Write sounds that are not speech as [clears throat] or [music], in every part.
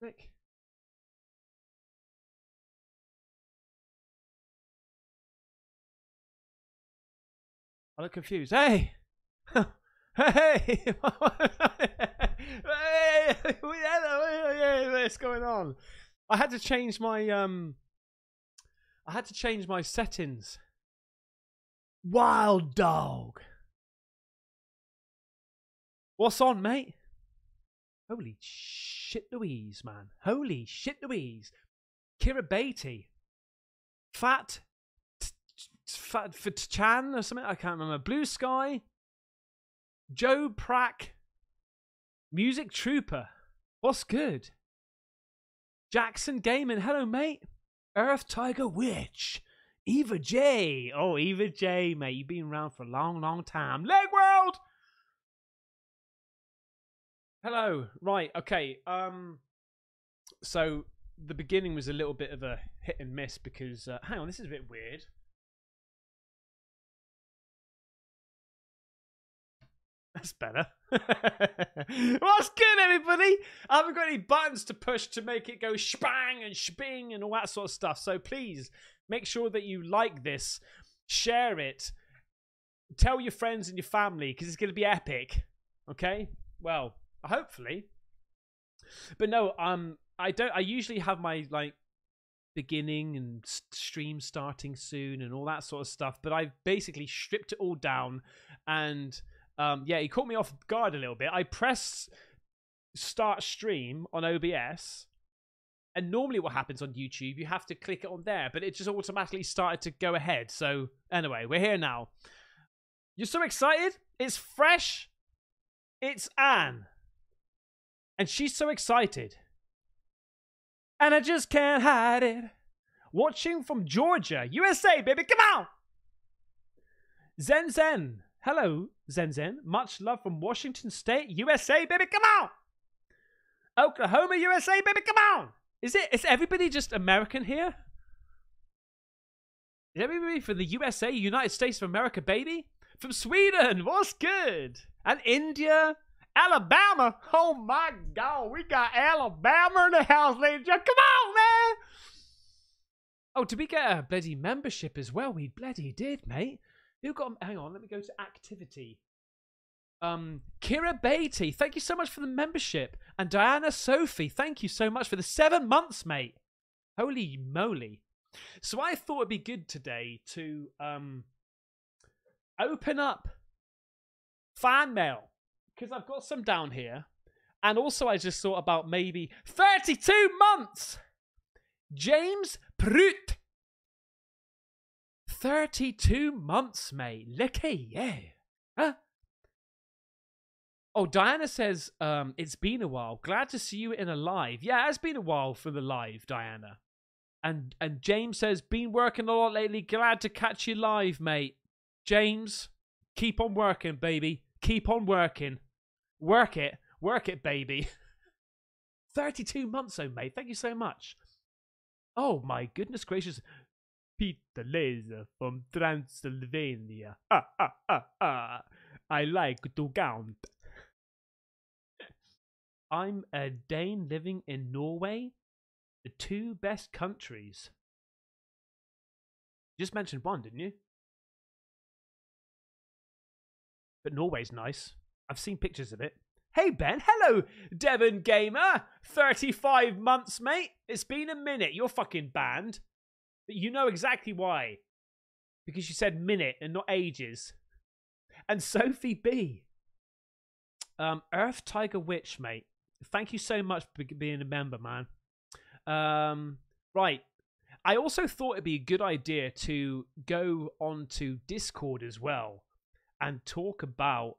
Nick. I look confused. Hey! [laughs] hey! [laughs] hey! [laughs] What's going on? I had to change my um I had to change my settings. Wild dog. What's on, mate? Holy shit Louise, man. Holy shit Louise. Kira Beatty. Fat Fat for Chan or something. I can't remember. Blue Sky. Joe Prack. Music Trooper. What's good? Jackson Gaming. Hello, mate. Earth Tiger Witch. Eva J. Oh, Eva J, mate. You've been around for a long, long time. Leg World. Hello. Right. Okay. Um. So the beginning was a little bit of a hit and miss because uh, hang on, this is a bit weird. That's better. [laughs] What's good, everybody? I haven't got any buttons to push to make it go spang and sping and all that sort of stuff. So please make sure that you like this, share it, tell your friends and your family because it's going to be epic. Okay? Well, hopefully. But no, um, I don't. I usually have my like beginning and stream starting soon and all that sort of stuff. But I've basically stripped it all down and um, yeah, he caught me off guard a little bit. I pressed start stream on OBS, and normally what happens on YouTube, you have to click it on there, but it just automatically started to go ahead. So anyway, we're here now. You're so excited? It's fresh. It's Anne. And she's so excited. And I just can't hide it. Watching from Georgia, USA, baby, come on! Zen Zen Hello, Zen Zen. Much love from Washington State, USA, baby. Come on. Oklahoma, USA, baby. Come on. Is it? Is everybody just American here? Is everybody from the USA, United States of America, baby? From Sweden, what's good? And India, Alabama. Oh my God, we got Alabama in the house, ladies. Come on, man. Oh, did we get a bloody membership as well? We bloody did, mate. Who got? Hang on, let me go to activity. Um, Kira Beatty, thank you so much for the membership, and Diana Sophie, thank you so much for the seven months, mate. Holy moly! So I thought it'd be good today to um open up fan mail because I've got some down here, and also I just thought about maybe thirty-two months. James Prut 32 months, mate. Lucky you. Huh? Oh, Diana says, um, it's been a while. Glad to see you in a live. Yeah, it's been a while for the live, Diana. And and James says, been working a lot lately. Glad to catch you live, mate. James, keep on working, baby. Keep on working. Work it. Work it, baby. [laughs] 32 months, oh, mate. Thank you so much. Oh, my goodness gracious. Peter Laser from Transylvania. Ah, ah, ah, ah. I like to count. I'm a Dane living in Norway. The two best countries. You just mentioned one, didn't you? But Norway's nice. I've seen pictures of it. Hey Ben, hello, Devon Gamer. 35 months, mate. It's been a minute. You're fucking banned. But you know exactly why. Because you said minute and not ages. And Sophie B. Um, Earth Tiger Witch, mate. Thank you so much for being a member, man. Um, right. I also thought it'd be a good idea to go onto Discord as well and talk about.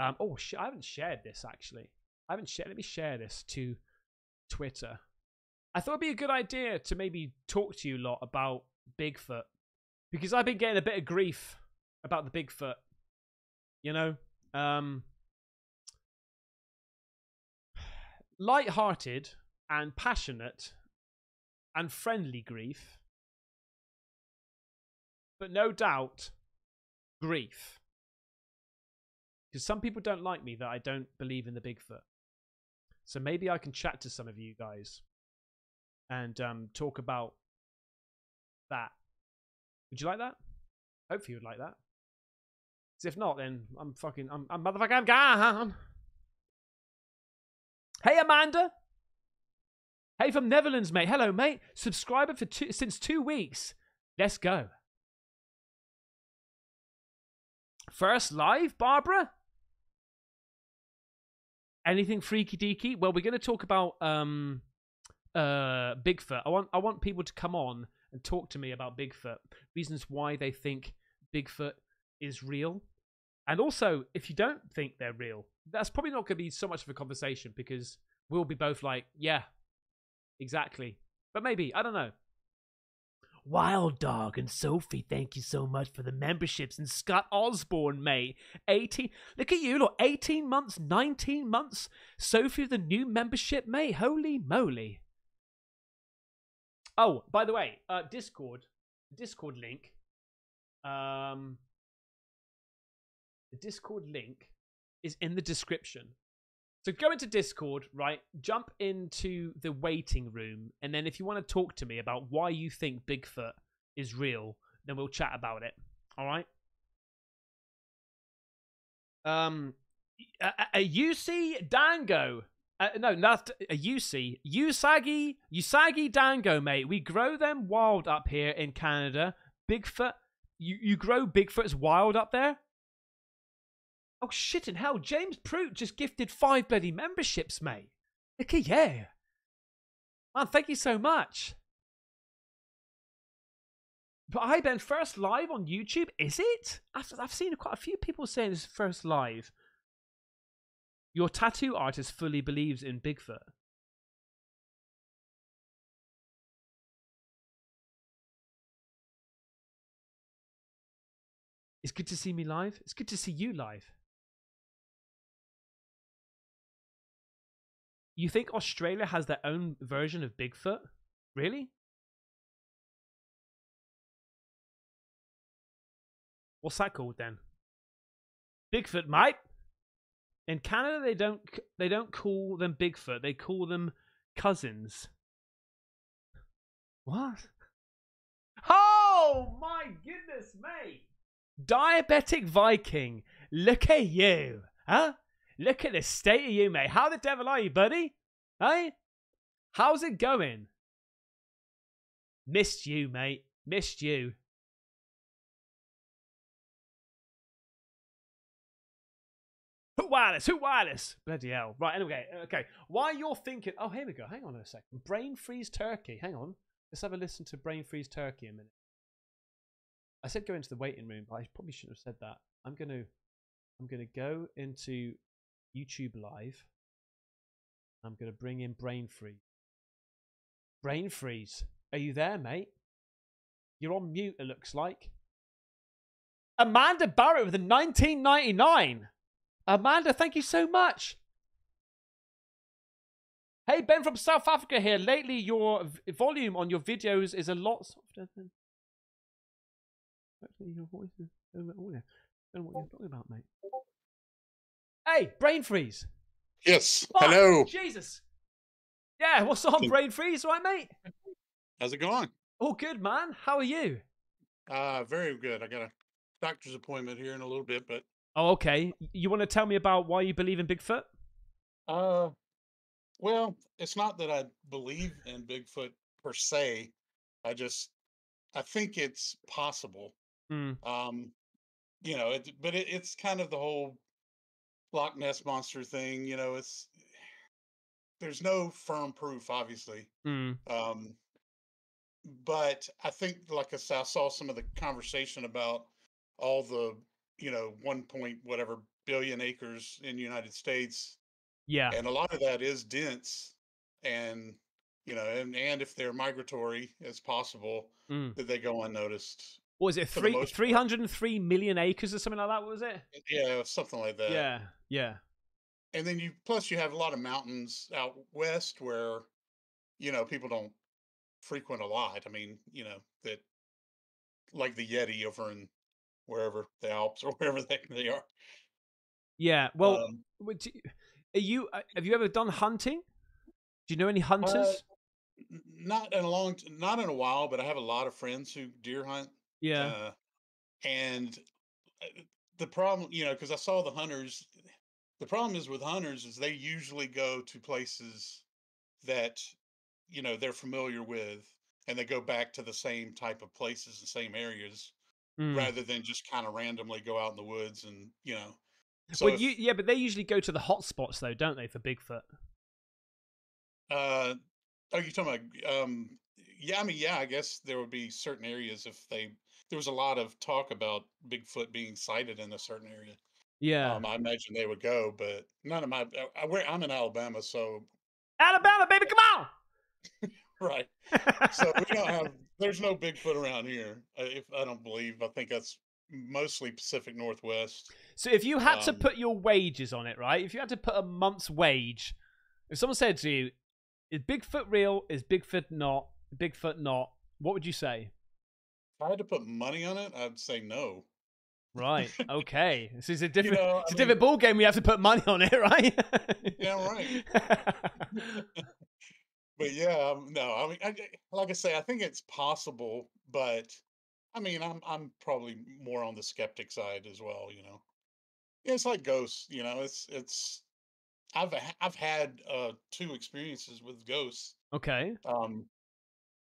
Um, oh, sh- I haven't shared this actually. I haven't shared. Let me share this to Twitter. I thought it'd be a good idea to maybe talk to you a lot about Bigfoot because I've been getting a bit of grief about the Bigfoot. You know, um, light-hearted and passionate and friendly grief, but no doubt grief. Because some people don't like me that I don't believe in the Bigfoot. So maybe I can chat to some of you guys and um, talk about that. Would you like that? Hopefully, you would like that. 'Cause if not, then I'm fucking, I'm, I'm motherfucking, I'm gone. Hey, Amanda. Hey, from Netherlands, mate. Hello, mate. Subscriber for two, since two weeks. Let's go. First live, Barbara. Anything freaky deaky? Well, we're going to talk about um, uh, Bigfoot. I want I want people to come on and talk to me about Bigfoot. Reasons why they think Bigfoot is real. And also, if you don't think they're real, that's probably not going to be so much of a conversation because we'll be both like, yeah, exactly. But maybe, I don't know. Wild Dog and Sophie, thank you so much for the memberships. And Scott Osborne, mate. 18. Look at you, look, 18 months, 19 months. Sophie, the new membership, mate. Holy moly. Oh, by the way, uh, Discord, Discord link. Um, the Discord link is in the description. So go into Discord, right? Jump into the waiting room, and then if you want to talk to me about why you think Bigfoot is real, then we'll chat about it. All right. Um, a, a UC Dango. Uh, no, not a UC. Usagi, Usagi Dango, mate. We grow them wild up here in Canada. Bigfoot. You you grow Bigfoots wild up there? Oh shit in hell! James Prout just gifted five bloody memberships, mate. Look at you, man. Thank you so much. But I been first live on YouTube. Is it? I've, I've seen quite a few people saying this first live. Your tattoo artist fully believes in Bigfoot. It's good to see me live. It's good to see you live. You think Australia has their own version of Bigfoot? Really? What's that called then? Bigfoot, mate. In Canada, they don't they don't call them Bigfoot. They call them cousins. What? Oh my goodness, mate! Diabetic Viking, look at you, huh? Look at the state of you, mate. How the devil are you, buddy? Hey? How's it going? Missed you, mate. Missed you. Who wireless? Who wireless? Bloody hell. Right, anyway, okay. While you're thinking, oh, here we go. Hang on a second. Brain freeze turkey. Hang on. Let's have a listen to brain freeze turkey a minute. I said go into the waiting room, but I probably shouldn't have said that. I'm gonna, I'm gonna go into YouTube Live. I'm gonna bring in brain freeze. Brain freeze. Are you there, mate? You're on mute. It looks like. Amanda Barrett with a 1999. Amanda, thank you so much. Hey, Ben from South Africa here. Lately, your volume on your videos is a lot softer than. Actually, your voice is. I don't know what you're talking about, mate. Hey, brain freeze. Yes. Fuck, Hello. Jesus. Yeah, what's on, brain freeze, right, mate? How's it going? All good, man. How are you? Uh, very good. I got a doctor's appointment here in a little bit, but Oh, okay. You want to tell me about why you believe in Bigfoot? uh, well, it's not that I believe in Bigfoot per se. I just I think it's possible. Mm. Um, you know, it, but it, it's kind of the whole Loch Ness monster thing. You know, it's there's no firm proof, obviously. Mm. Um, but I think, like I said, I saw some of the conversation about all the, you know, one point whatever billion acres in the United States, Yeah. and a lot of that is dense, and you know, and and if they're migratory as possible, Mm. that they go unnoticed. What was it? Three three hundred and three million acres or something like that? What was it? Yeah, something like that. yeah. Yeah. and then you plus you have a lot of mountains out west where you know people don't frequent a lot i mean you know that like the yeti over in wherever the alps [laughs] or wherever the heck they are Yeah. Well, um, would you- Are you? uh, Have you ever done hunting? Do you know any hunters? Uh, Not in a long, not in a while, but I have a lot of friends who deer hunt. yeah. Uh, and uh, the problem, you know, because I saw the hunters. The problem is with hunters is they usually go to places that you know they're familiar with, and they go back to the same type of places and same areas Mm. rather than just kind of randomly go out in the woods and you know. So Well, if- you, yeah, but they usually go to the hot spots though, don't they, for Bigfoot? Uh, oh, you talking about? Um, yeah, I mean, yeah, I guess there would be certain areas if they. There was a lot of talk about Bigfoot being sighted in a certain area. Yeah. Um, I imagine they would go, but none of my. I, where I'm in Alabama, so Alabama, baby, come on! [laughs] right. So we don't have. [laughs] There's no Bigfoot around here. uh, If I don't believe, I think that's mostly Pacific Northwest. So if you had to Um, put your wages on it, right? If you had to put a month's wage, if someone said to you, "Is Bigfoot real? Is Bigfoot not? Bigfoot not?" What would you say? If I had to put money on it, I'd say no. Right. [laughs] Okay. This is a different. know, it's I a different ball game. We have to put money on it, [laughs] right? Yeah, right. [laughs] but yeah, um, no, I mean, I, like I say, I think it's possible, but I mean, I'm I'm probably more on the skeptic side as well. You know, yeah, it's like ghosts. You know, it's it's I've I've had uh two experiences with ghosts. okay. Um,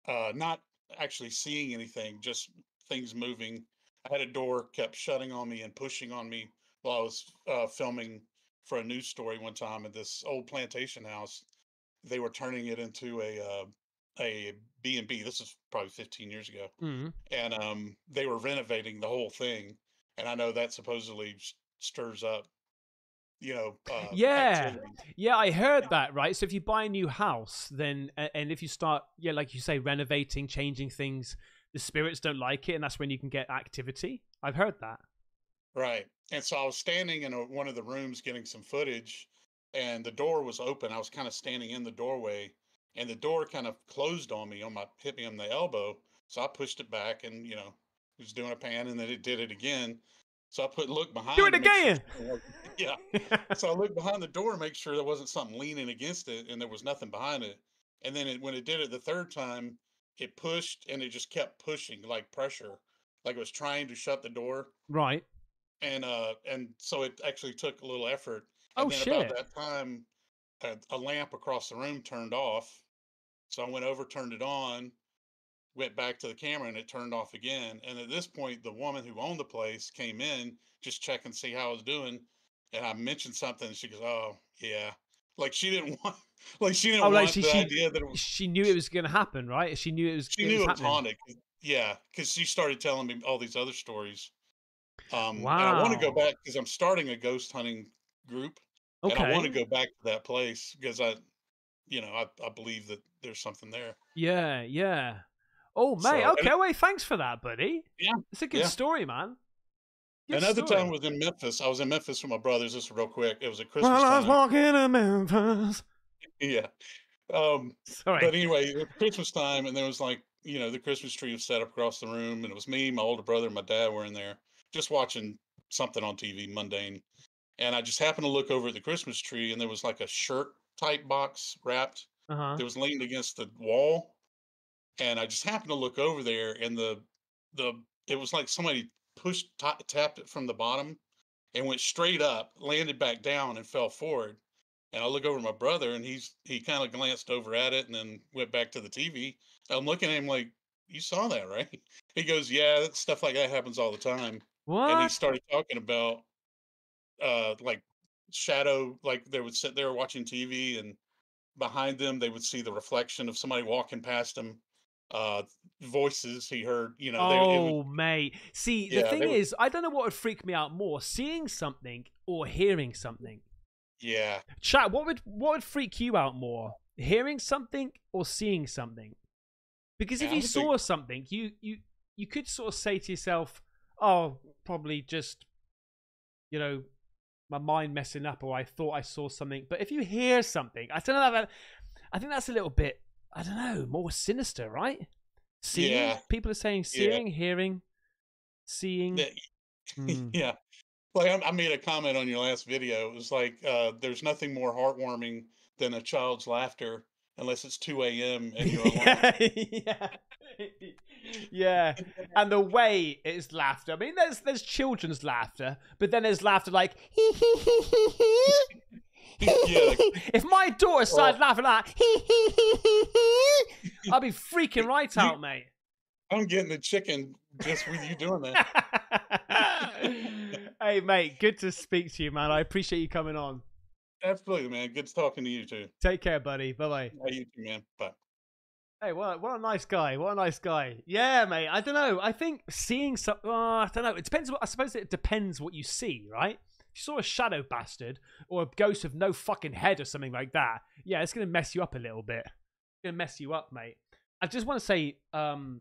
uh, not actually seeing anything, just things moving. I had a door kept shutting on me and pushing on me while I was uh, filming for a news story one time at this old plantation house. They were turning it into a uh, a B and B. This is probably 15 years ago, Mm. and um, they were renovating the whole thing. And I know that supposedly stirs up, you know, uh, Yeah. activity. Yeah, I heard that, right? So if you buy a new house, then and if you start, yeah, like you say, renovating, changing things, the spirits don't like it, and that's when you can get activity. I've heard that. Right. And so I was standing in a, one of the rooms getting some footage, and the door was open. I was kind of standing in the doorway, and the door kind of closed on me on my hit me on the elbow. So I pushed it back, and you know, was doing a pan, and then it did it again. So I put look behind. Do it make sure again! [laughs] Yeah. [laughs] So I looked behind the door to make sure there wasn't something leaning against it, and there was nothing behind it. And then it, when it did it the third time, it pushed, and it just kept pushing like pressure, like it was trying to shut the door. Right. and uh and so it actually took a little effort. Oh, and then shit. about that time a, a lamp across the room turned off. So i went over turned it on went back to the camera and it turned off again. And at this point the woman who owned the place came in just check and see how i was doing. And i mentioned something and she goes oh yeah. Like she didn't [laughs] want like she didn't Oh, like want she- the she- idea that it was She knew it was going to happen, right? She knew it was. she it knew was it was haunted. Yeah, because she started telling me all these other stories. Um, and I want to go back because I'm starting a ghost hunting group, and I want to go back to that place because I, you know, I, I believe that there's something there. Yeah, yeah. Oh, So, mate. and- Okay, wait. Thanks for that, buddy. Yeah, It's a good yeah. story, man. Good Another story. time was in Memphis. I was in Memphis with my brothers. Just real quick, it was at Christmas While I was time. walking to Memphis. [laughs] Yeah. Um, Sorry. but anyway, it was Christmas time, and there was like, you know, the Christmas tree was set up across the room, and it was me, my older brother, and my dad were in there, just watching something on TV, mundane. And I just happened to look over at the Christmas tree, and there was like a shirt type box wrapped Uh huh. that was leaned against the wall. And I just happened to look over there, and the the it was like somebody pushed ta- tapped it from the bottom, and went straight up, landed back down, and fell forward. And I look over at my brother, and he's he kind of glanced over at it, and then went back to the TV. I'm looking at him like, "You saw that, [laughs] right?" He goes, "Yeah, stuff like that happens all the time." What? and he started talking about uh like shadow like they would sit there watching tv and behind them they would see the reflection of somebody walking past them uh voices he heard you know they, oh, would, mate. See, the thing they were- is, I don't know what would freak me out more: seeing something or hearing something. Yeah Chat. What would what would freak you out more: hearing something or seeing something? Because if Yeah, you saw think- something, you you you could sort of say to yourself, "Oh, probably just, you know, my mind messing up, or I thought I saw something." But if you hear something, I don't know. That, I think that's a little bit, I don't know, more sinister, right? Seeing. Yeah. People are saying Yeah. seeing, hearing, seeing. Hmm. [laughs] yeah Like I, I made a comment on your last video. It was like, uh, "There's nothing more heartwarming than a child's laughter, unless it's 2 a.m. and you're [laughs] yeah, yeah, [laughs] yeah. And the way it's laughter. I mean, there's there's children's laughter, but then there's laughter like. Yeah, like- [laughs] if my daughter started Well- laughing like, I'll be freaking right You- out, mate. I'm getting the chicken just with you doing that. Hey, mate, good to speak to you, man. I appreciate you coming on. Absolutely, man. Good talking to you too. Take care, buddy. Bye bye. How you too, man. Bye. Hey, what, what a nice guy. What a nice guy. Yeah, mate. I don't know. I think seeing some. Oh, I don't know. It depends. What, I suppose it depends what you see, right? If you saw a shadow bastard or a ghost with no fucking head or something like that, yeah, it's going to mess you up a little bit. It's going to mess you up, mate. I just want to say, um,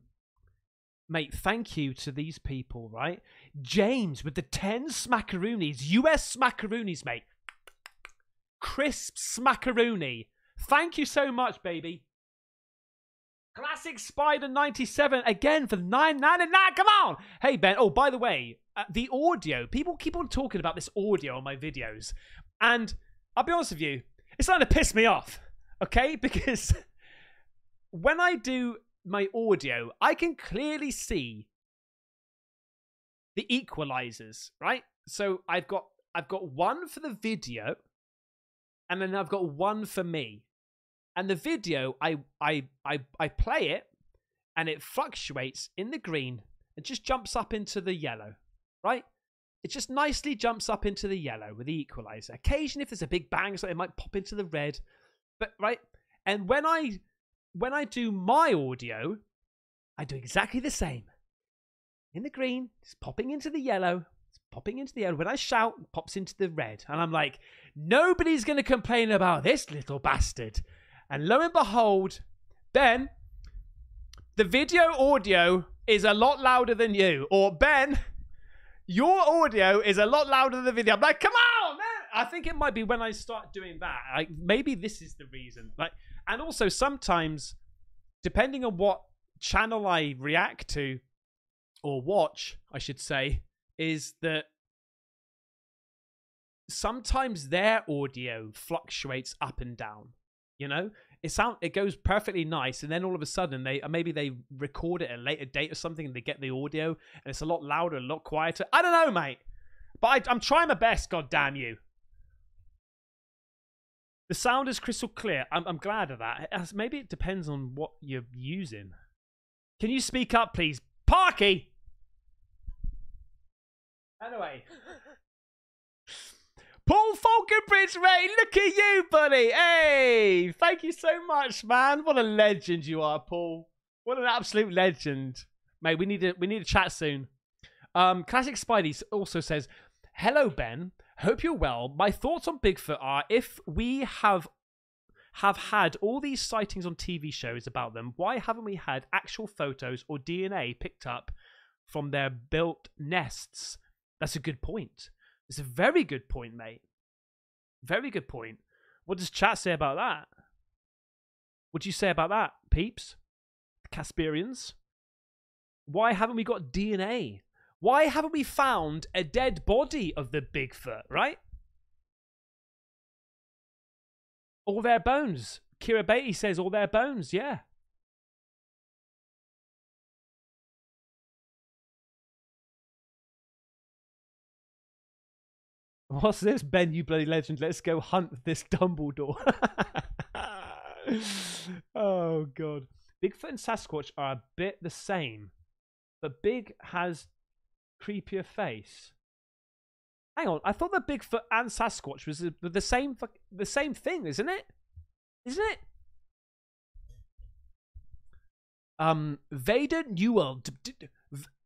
mate, thank you to these people, right? James with the 10 smackaroonies, US smackaroonies, mate. Crisp smackaroonie. Thank you so much, baby. Classic Spider 97 again for 9.99. Come on. Hey, Ben. Oh, by the way, uh, the audio. People keep on talking about this audio on my videos. And I'll be honest with you, it's starting to piss me off. Okay? [laughs] Because when I do my audio, I can clearly see the equalizers, right? So I've got I've got one for the video and then I've got one for me. And the video, I I I I play it, and it fluctuates in the green and just jumps up into the yellow, right? It just nicely jumps up into the yellow with the equalizer. Occasionally, if there's a big bang, so it might pop into the red, but right. And when I when I do my audio, I do exactly the same. In the green, it's popping into the yellow. It's popping into the yellow. When I shout, it pops into the red. And I'm like, nobody's going to complain about this little bastard. And lo and behold, Ben, the video audio is a lot louder than you. Or Ben, your audio is a lot louder than the video. I'm like, come on, man. I think it might be when I start doing that. Like maybe this is the reason. Like, and also sometimes, depending on what channel I react to or watch, I should say, is that sometimes their audio fluctuates up and down. You know, it sound it goes perfectly nice, and then all of a sudden they uh, maybe they record it at a later date or something, and they get the audio, and it's a lot louder, a lot quieter. I don't know, mate, but I, I'm trying my best. God damn you! The sound is crystal clear. I'm, I'm glad of that. Maybe it depends on what you're using. Can you speak up, please, Parky? Anyway. [laughs] Paul Falconbridge, mate, look at you, buddy. Hey, thank you so much, man. What a legend you are, Paul. What an absolute legend, mate. We need to we need to chat soon. Um, Classic Spidey also says, "Hello, Ben. Hope you're well. My thoughts on Bigfoot are: if we have have had all these sightings on TV shows about them, why haven't we had actual photos or DNA picked up from their built nests? That's a good point. It's a very good point, mate. Very good point. What does chat say about that? What do you say about that, peeps? Casperians? Why haven't we got DNA? Why haven't we found a dead body of the Bigfoot, right? All their bones. Kira Beatty says all their bones, yeah. What's this, Ben? You bloody legend! Let's go hunt this Dumbledore. [laughs] oh god, Bigfoot and Sasquatch are a bit the same, but Big has creepier face. Hang on, I thought that Bigfoot and Sasquatch was the, the same the same thing, isn't it? Isn't it? Um, Vader Newell,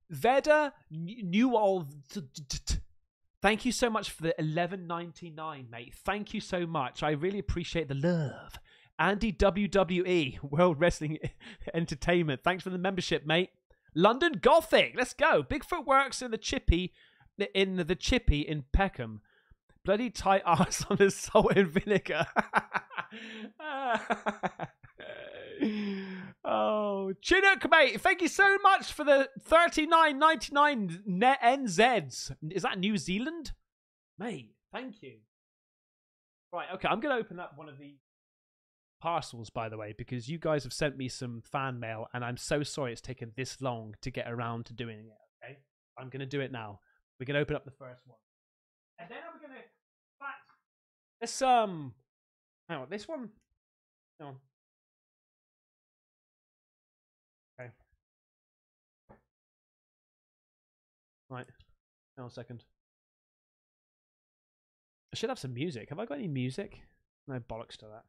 Vader Newell. Thank you so much for the eleven ninety nine, mate. Thank you so much. I really appreciate the love. Andy WWE [laughs] World Wrestling [laughs] Entertainment. Thanks for the membership, mate. London Gothic. Let's go. Bigfoot works in the chippy in the chippy in Peckham. Bloody tight [laughs] arse on the salt and vinegar. [laughs] Oh, Chinook, mate, thank you so much for the thirty nine ninety nine NZs. Is that New Zealand? Mate, thank you. Right, okay, I'm going to open up one of these parcels, by the way, because you guys have sent me some fan mail, and I'm so sorry it's taken this long to get around to doing it, okay? I'm to do it now. Going to open up the first one. And then I'm going to. This, um. Hang on, this one. Hang on. Okay. Right. Hang on a second. I should have some music. Have I got any music? No bollocks to that.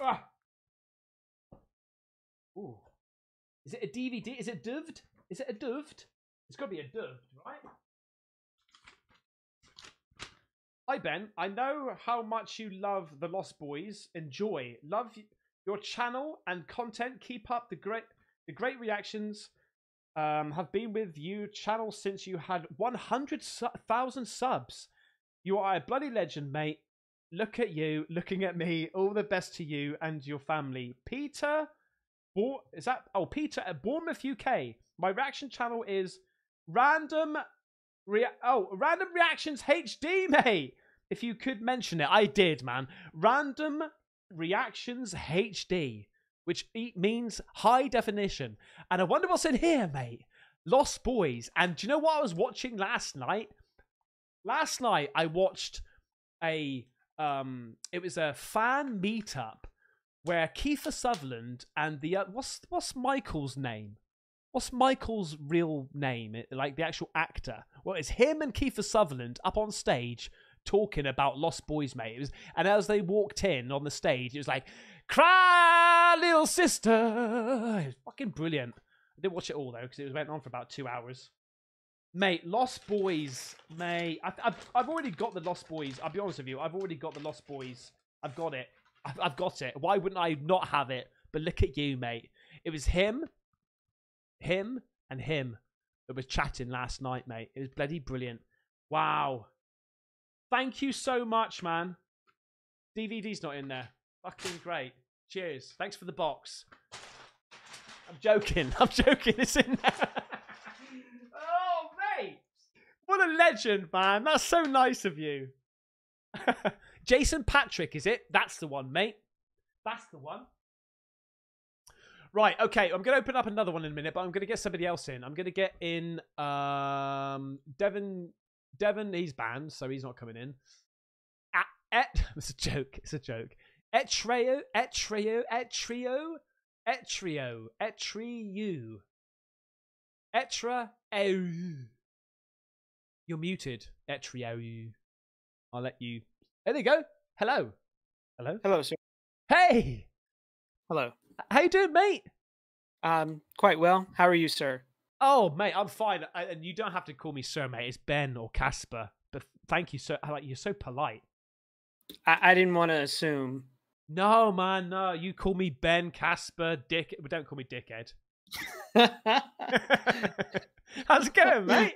Ah! Ooh. Is it a DVD? Is it doved? Is it a doved? It's got to be a doved, right? Hi Ben, I know how much you love the Lost Boys. Enjoy, love your channel and content. Keep up the great, the great reactions. Um, have been with you channel since you had 100,000 subs. You are a bloody legend, mate. Look at you, looking at me. All the best to you and your family. Peter, Bo- is that? Oh, Peter at Bournemouth, UK. My reaction channel is random. Rea- oh, random reactions HD, mate. If you could mention it, I did, man. Random reactions HD, which means high definition. And I wonder what's in here, mate. Lost Boys. And do you know what I was watching last night? Last night I watched a um it was a fan meetup where Kiefer Sutherland and the uh, what's what's Michael's name? What's Michael's real name? Like the actual actor? Well, it's him and Kiefer Sutherland up on stage talking about Lost Boys, mate. It was, and as they walked in on the stage, it was like, "Cry, little sister." It was fucking brilliant. I didn't watch it all though because it went on for about two hours. Mate, Lost Boys, mate. I, I've, I've already got the Lost Boys. I'll be honest with you. I've already got the Lost Boys. I've got it. I've, I've got it. Why wouldn't I not have it? But look at you, mate. It was him, him, and him that was chatting last night, mate. It was bloody brilliant. Wow. Thank you so much, man. DVD's not in there. Fucking great. Cheers. Thanks for the box. I'm joking. [laughs] I'm joking. It's in there. [laughs] What a legend, man. That's so nice of you. [laughs] Jason Patric, is it? That's the one, mate. That's the one. Right, okay. I'm going to open up another one in a minute, but I'm going to get somebody else in. I'm going to get in um Devon. Devon, he's banned, so he's not coming in. Ah, Et, [laughs] it's a joke. It's a joke. Etreo, Etreo, Etrio, Etrio, Etriu. Etra, eu. You're muted, Etrio. I'll let you. There you go. Hello. Hello. Hello, sir. Hey, Hello. how you doing, mate? Um, quite well. How are you, sir? Oh, mate, I'm fine. I, and you don't have to call me sir, mate. It's Ben or Casper. But thank you, sir. I Like you're so polite. I, I didn't want to assume. No, man, no. You call me Ben, Casper, Dick. But don't call me Dickhead. [laughs] [laughs] How's it going, [laughs] mate?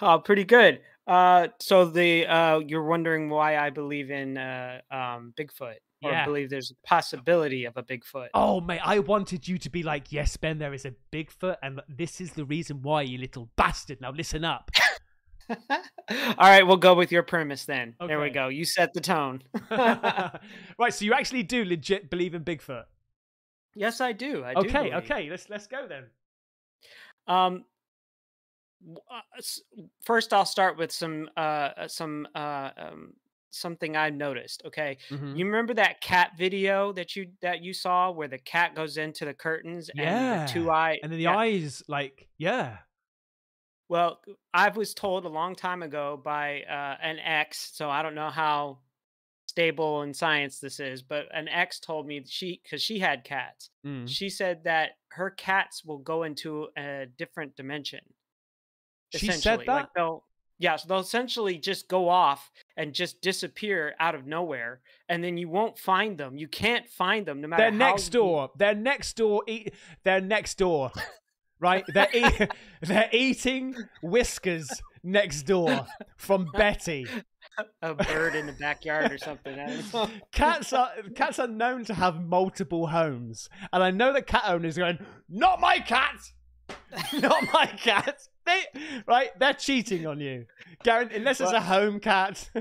Oh, pretty good. Uh, so the uh, you're wondering why I believe in uh, um, Bigfoot, or Yeah. believe there's a possibility of a Bigfoot. Oh, mate, I wanted you to be like, yes, Ben, there is a Bigfoot, and this is the reason why, you little bastard. Now listen up. [laughs] All right, we'll go with your premise then. There we go. You set the tone. [laughs] [laughs] right, so you actually do legit believe in Bigfoot. yes, I do. I. Okay, believe. okay, let's let's go then. Um, first, I'll start with some uh uh, some uh um something I noticed. Okay, Mhm. you remember that cat video that you that you saw where the cat goes into the curtains and the two Yeah, eye And then the yeah. eyes, like, yeah. Well, I was told a long time ago by uh, an ex, so I don't know how stable in science this is, but an ex told me she because she had cats. Mm. She said that her cats will go into a different dimension. She said essentially. Like that? they'll yeah, so they'll essentially just go off and just disappear out of nowhere, and then you won't find them. You can't find them no matter. They're next you- door. They're next door. Eat. They're next door. [laughs] Right? They're eat, [laughs] they're eating whiskers next door from Betty. [laughs] a bird in the backyard or something. Cats are cats are known to have multiple homes, and I know that cat owners are going, "Not my cat, not my cat." They right, they're cheating on you. Unless it's a home cat. [laughs]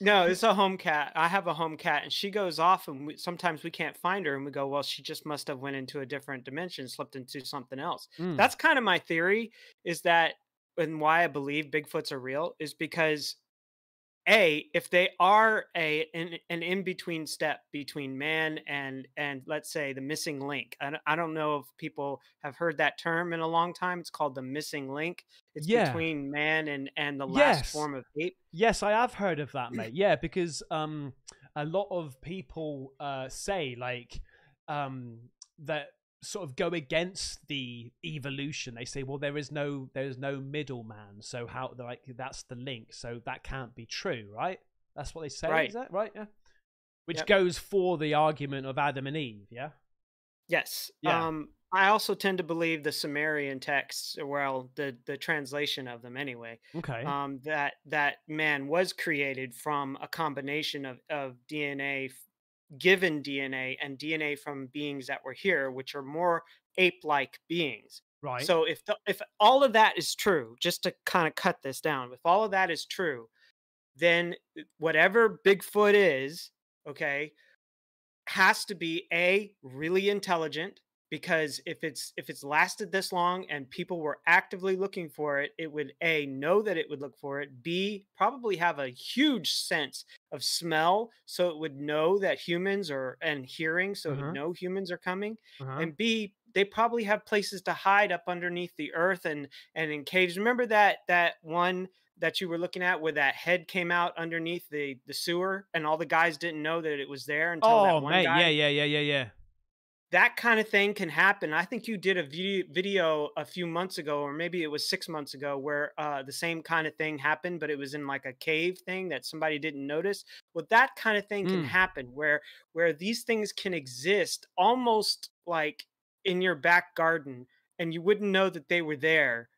No, it's a home cat. I have a home cat, and she goes off, and we, sometimes we can't find her, and we go, "Well, she just must have went into a different dimension, slipped into something else." Mm. That's kind of my theory. Is that and why I believe Bigfoots are real is because a if they are a an, an in between step between man and and let's say the missing link. I don't, I don't know if people have heard that term in a long time. It's called the missing link. It's Yeah. between man and and the last Yes. form of ape. Yes, I have heard of that, [clears throat] mate. Yeah, because um, a lot of people uh, say like um, that sort of go against the evolution. They say, well, there is no there is no middleman, so how like that's the link, so that can't be true, right? That's what they say, Right. is that right? Yeah. Which Yep. goes for the argument of Adam and Eve, yeah. Yes. Yeah. Um, I also tend to believe the Sumerian texts, well, the the translation of them anyway. Okay. Um, that that man was created from a combination of of DNA, given DNA, and DNA from beings that were here, which are more ape-like beings. right. So if the, if all of that is true, just to kind of cut this down, if all of that is true, then whatever Bigfoot is, okay, has to be a really intelligent because if it's if it's lasted this long and people were actively looking for it, it would a know that it would look for it, b probably have a huge sense of smell so it would know that humans are and hearing so it Uh-huh. would know humans are coming uh-huh. and B, they probably have places to hide up underneath the earth and and in caves. Remember that that one that you were looking at where that head came out underneath the the sewer and all the guys didn't know that it was there until oh, that one guy. yeah, yeah, yeah, yeah, yeah. That kind of thing can happen. I think you did a video video a few months ago, or maybe it was six months ago, where uh, the same kind of thing happened, but it was in like a cave thing that somebody didn't notice. Well, that kind of thing can Mm. happen where where these things can exist almost like in your back garden, and you wouldn't know that they were there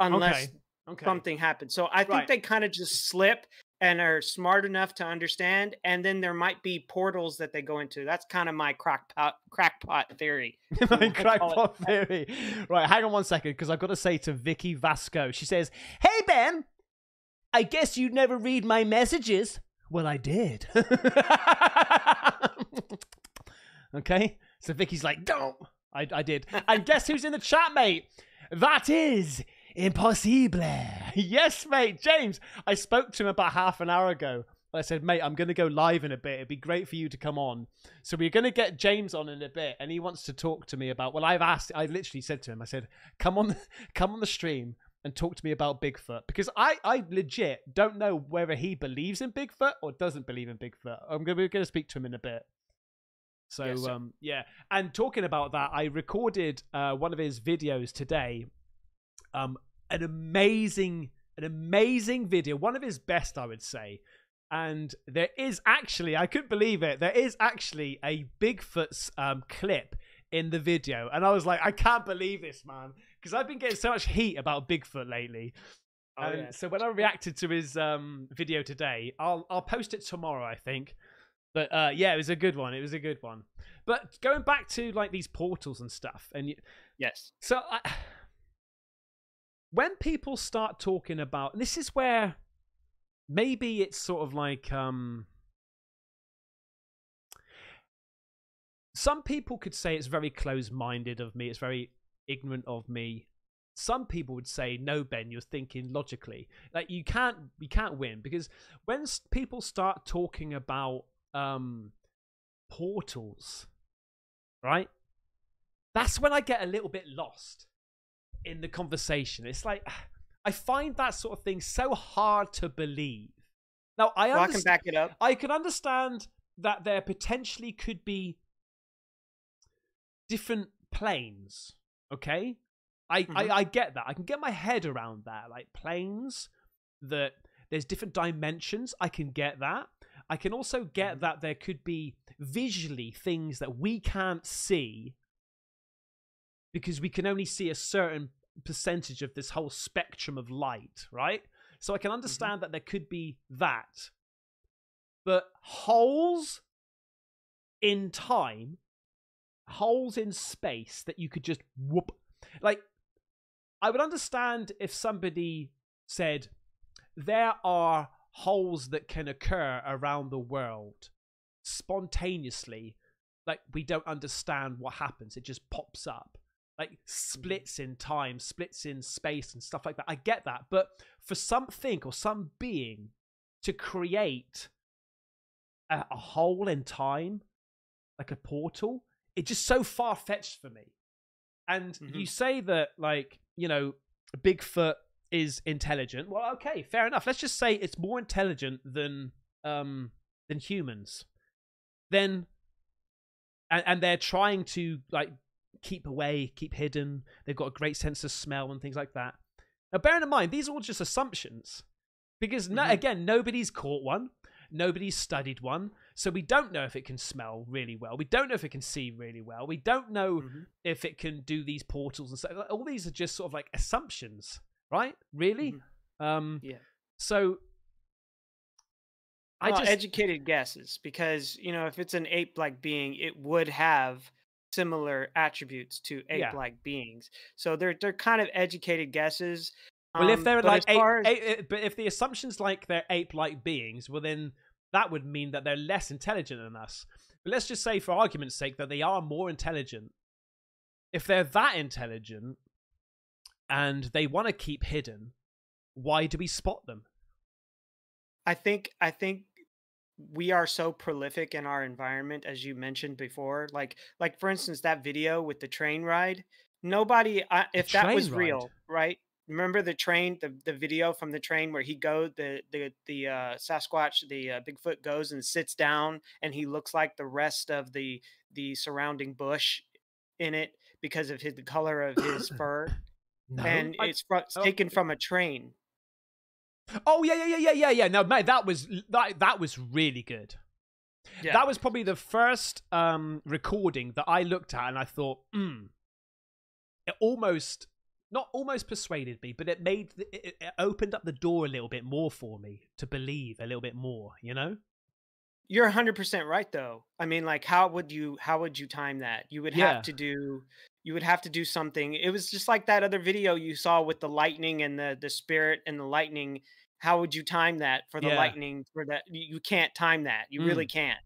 unless Okay. Okay. something happened. So I think Right. they kind of just slip and are smart enough to understand, and then there might be portals that they go into. That's kind of my crackpot crackpot theory. [laughs] My wanna call it crackpot theory. Right, hang on one second, because I've got to say to Vicky Vasco, she says, Hey Ben, I guess you'd never read my messages. Well, I did. [laughs] okay, so Vicky's like, Don't. I, I did. And guess who's in the chat, mate? That is impossible. yes, mate. James, I spoke to him about half an hour ago. I said, mate, I'm going to go live in a bit. It'd be great for you to come on. So we're going to get James on in a bit, and he wants to talk to me about. Well, I've asked. I literally said to him, I said, "Come on, [laughs] come on the stream and talk to me about Bigfoot," because I, I legit don't know whether he believes in Bigfoot or doesn't believe in Bigfoot. I'm going to, we're going to speak to him in a bit. So Yes, um, yeah, and talking about that, I recorded uh, one of his videos today. Um, an amazing, an amazing video, one of his best, I would say. And there is actually, I couldn't believe it. There is actually a Bigfoot's um, clip in the video, and I was like, I can't believe this, man, because I've been getting so much heat about Bigfoot lately. Oh, And yeah. So when I reacted to his um, video today, I'll I'll post it tomorrow, I think. But uh, yeah, it was a good one. It was a good one. But going back to like these portals and stuff, and you, Yes. so I, when people start talking about this is where maybe it's sort of like um some people could say it's very close-minded of me it's very ignorant of me. Some people would say no ben you're thinking logically. Like you can't you can't win because when people start talking about um portals right? That's when i get a little bit lost in the conversation it's like [sighs] i find that sort of thing so hard to believe now i Well, I can understand back it up. I can understand that there potentially could be different planes. Okay, I, Mhm. I I get that. I can get my head around that. Like planes that there's different dimensions. I can get that. I can also get Mhm. that there could be visually things that we can't see because we can only see a certain percentage of this whole spectrum of light, right? So I can mm-hmm. understand that there could be that. But holes in time, holes in space that you could just whoop. Like, I would understand if somebody said, there are holes that can occur around the world spontaneously. Like, we don't understand what happens, it just pops up. Like, splits in time, splits in space, and stuff like that. I get that. But for something or some being to create a, a hole in time, like a portal, it's just so far fetched for me. And Mhm. you say that, like, you know, Bigfoot is intelligent. Well, okay, fair enough. Let's just say it's more intelligent than um than humans. Then and, and they're trying to like keep away, keep hidden. They've got a great sense of smell and things like that. Now, bearing in mind, these are all just assumptions because no, Mhm. again, nobody's caught one, nobody's studied one, so we don't know if it can smell really well. We don't know if it can see really well. We don't know Mhm. if it can do these portals and stuff. All these are just sort of like assumptions, right? Really? Mhm. Um, Yeah. So I Well, just educated guesses because you know if it's an ape-like being, it would have similar attributes to ape-like beings. So they're they're kind of educated guesses. well, if um, they're like ape, as- ape- but if the assumption's like they're ape-like beings, well then that would mean that they're less intelligent than us. But let's just say, for argument's sake, that they are more intelligent. If they're that intelligent and they want to keep hidden, why do we spot them? I think I think we are so prolific in our environment as you mentioned before like like for instance that video with the train ride nobody I, if that was train real right remember the train the, the video from the train where he go the the the uh sasquatch the uh, bigfoot goes and sits down and he looks like the rest of the the surrounding bush in it because of his the color of his [coughs] fur No. and I- it's, fro- it's oh, taken from a train Oh yeah, yeah, yeah, yeah, yeah, yeah. No, mate, that was that that was really good. yeah That was probably the first um recording that I looked at and I thought, hmm. It almost not almost persuaded me, but it made it, it opened up the door a little bit more for me to believe a little bit more, you know? You're 100% right though. I mean like how would you how would you time that? You would Yeah. have to do you would have to do something. It was just like that other video you saw with the lightning and the the spirit and the lightning. How would you time that for the Yeah. lightning for that you, can't time that. You really Mm. can't.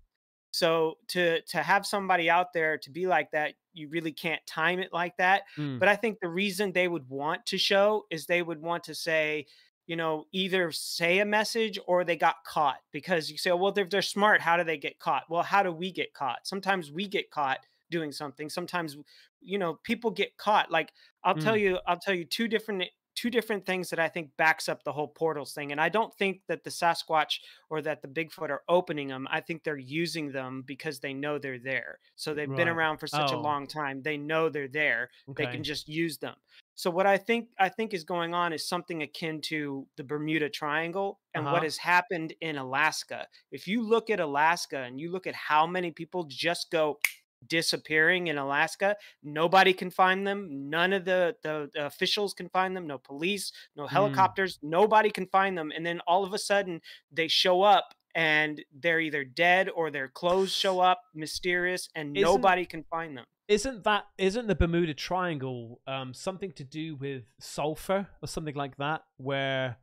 So to to have somebody out there to be like that, you really can't time it like that. Mm. But I think the reason they would want to show is they would want to say, you know, either say a message or they got caught because you say, well, if they're smart, how do they get caught? Well, how do we get caught? Sometimes we get caught doing something. Sometimes, you know, people get caught. Like I'll tell Mm. you, I'll tell you two different two different things that I think backs up the whole portals thing. And I don't think that the Sasquatch or that the Bigfoot are opening them. I think they're using them because they know they're there. So they've been around for such a Oh. long time. They know they're there they can just use them. So what I think I think is going on is something akin to the Bermuda Triangle and Uh-huh. what has happened in Alaska. If you look at Alaska and you look at how many people just go disappearing in Alaska, nobody can find them. None of the the, the officials can find them. No police, no Mm. helicopters. Nobody can find them. And then all of a sudden they show up and they're either dead or their clothes show up mysterious and Isn't- nobody can find them. Isn't that isn't the Bermuda Triangle um something to do with sulfur or something like that where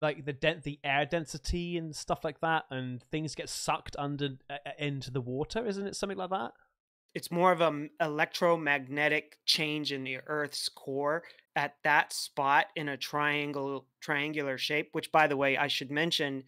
like the dent the air density and stuff like that and things get sucked under uh, uh, into the water isn't it something like that it's more of an electromagnetic change in the earth's core at that spot in a triangle triangular shape which by the way i should mention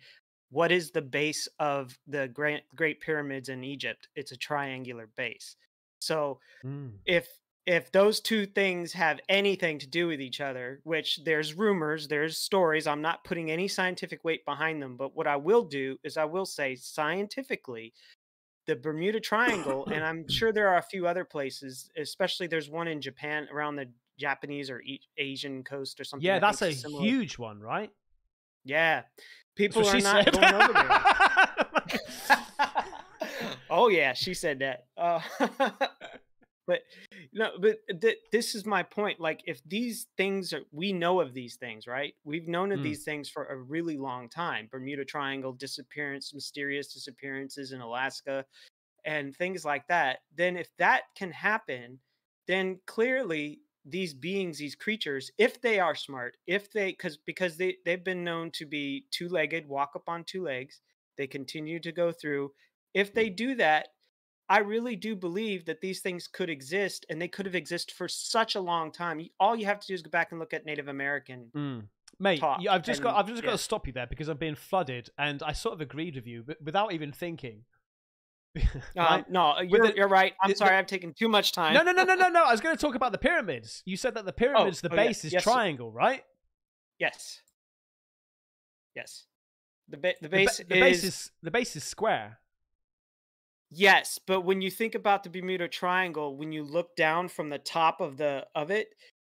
what is the base of the great great pyramids in egypt it's a triangular base so Mm. if if those two things have anything to do with each other which there's rumors there's stories i'm not putting any scientific weight behind them but what i will do is i will say scientifically the bermuda triangle and [laughs] i'm sure there are a few other places especially there's one in japan around the japanese or E- asian coast or something yeah I that's a similar. huge one right yeah people are not said. going over there [laughs] oh yeah she said that uh, [laughs] but no, but th- this is my point. Like, if these things are, we know of these things, right? We've known of Mm. these things for a really long time. Bermuda Triangle disappearance, mysterious disappearances in Alaska, and things like that. Then, if that can happen, then clearly these beings, these creatures, if they are smart, if they, because because they they've been known to be two legged, walk up on two legs, they continue to go through. If they do that, I really do believe that these things could exist and they could have existed for such a long time. All you have to do is go back and look at Native American. Mm. Mate, talk I've just got I've just got to stop you there because I'm being flooded, and I sort of agreed with you, but without even thinking. [laughs] Right? no, you're, the- you're right. I'm the- the- sorry, I've taken too much time. No, no, no, no, no, [laughs] no. I was going to talk about the pyramids. You said that the pyramids, the oh, yeah. base is Yes, triangle, right? Yes. Yes. The, ba- the The ba- base, the base is, is the base is square. Yes, but when you think about the Bermuda Triangle, when you look down from the top of the of it,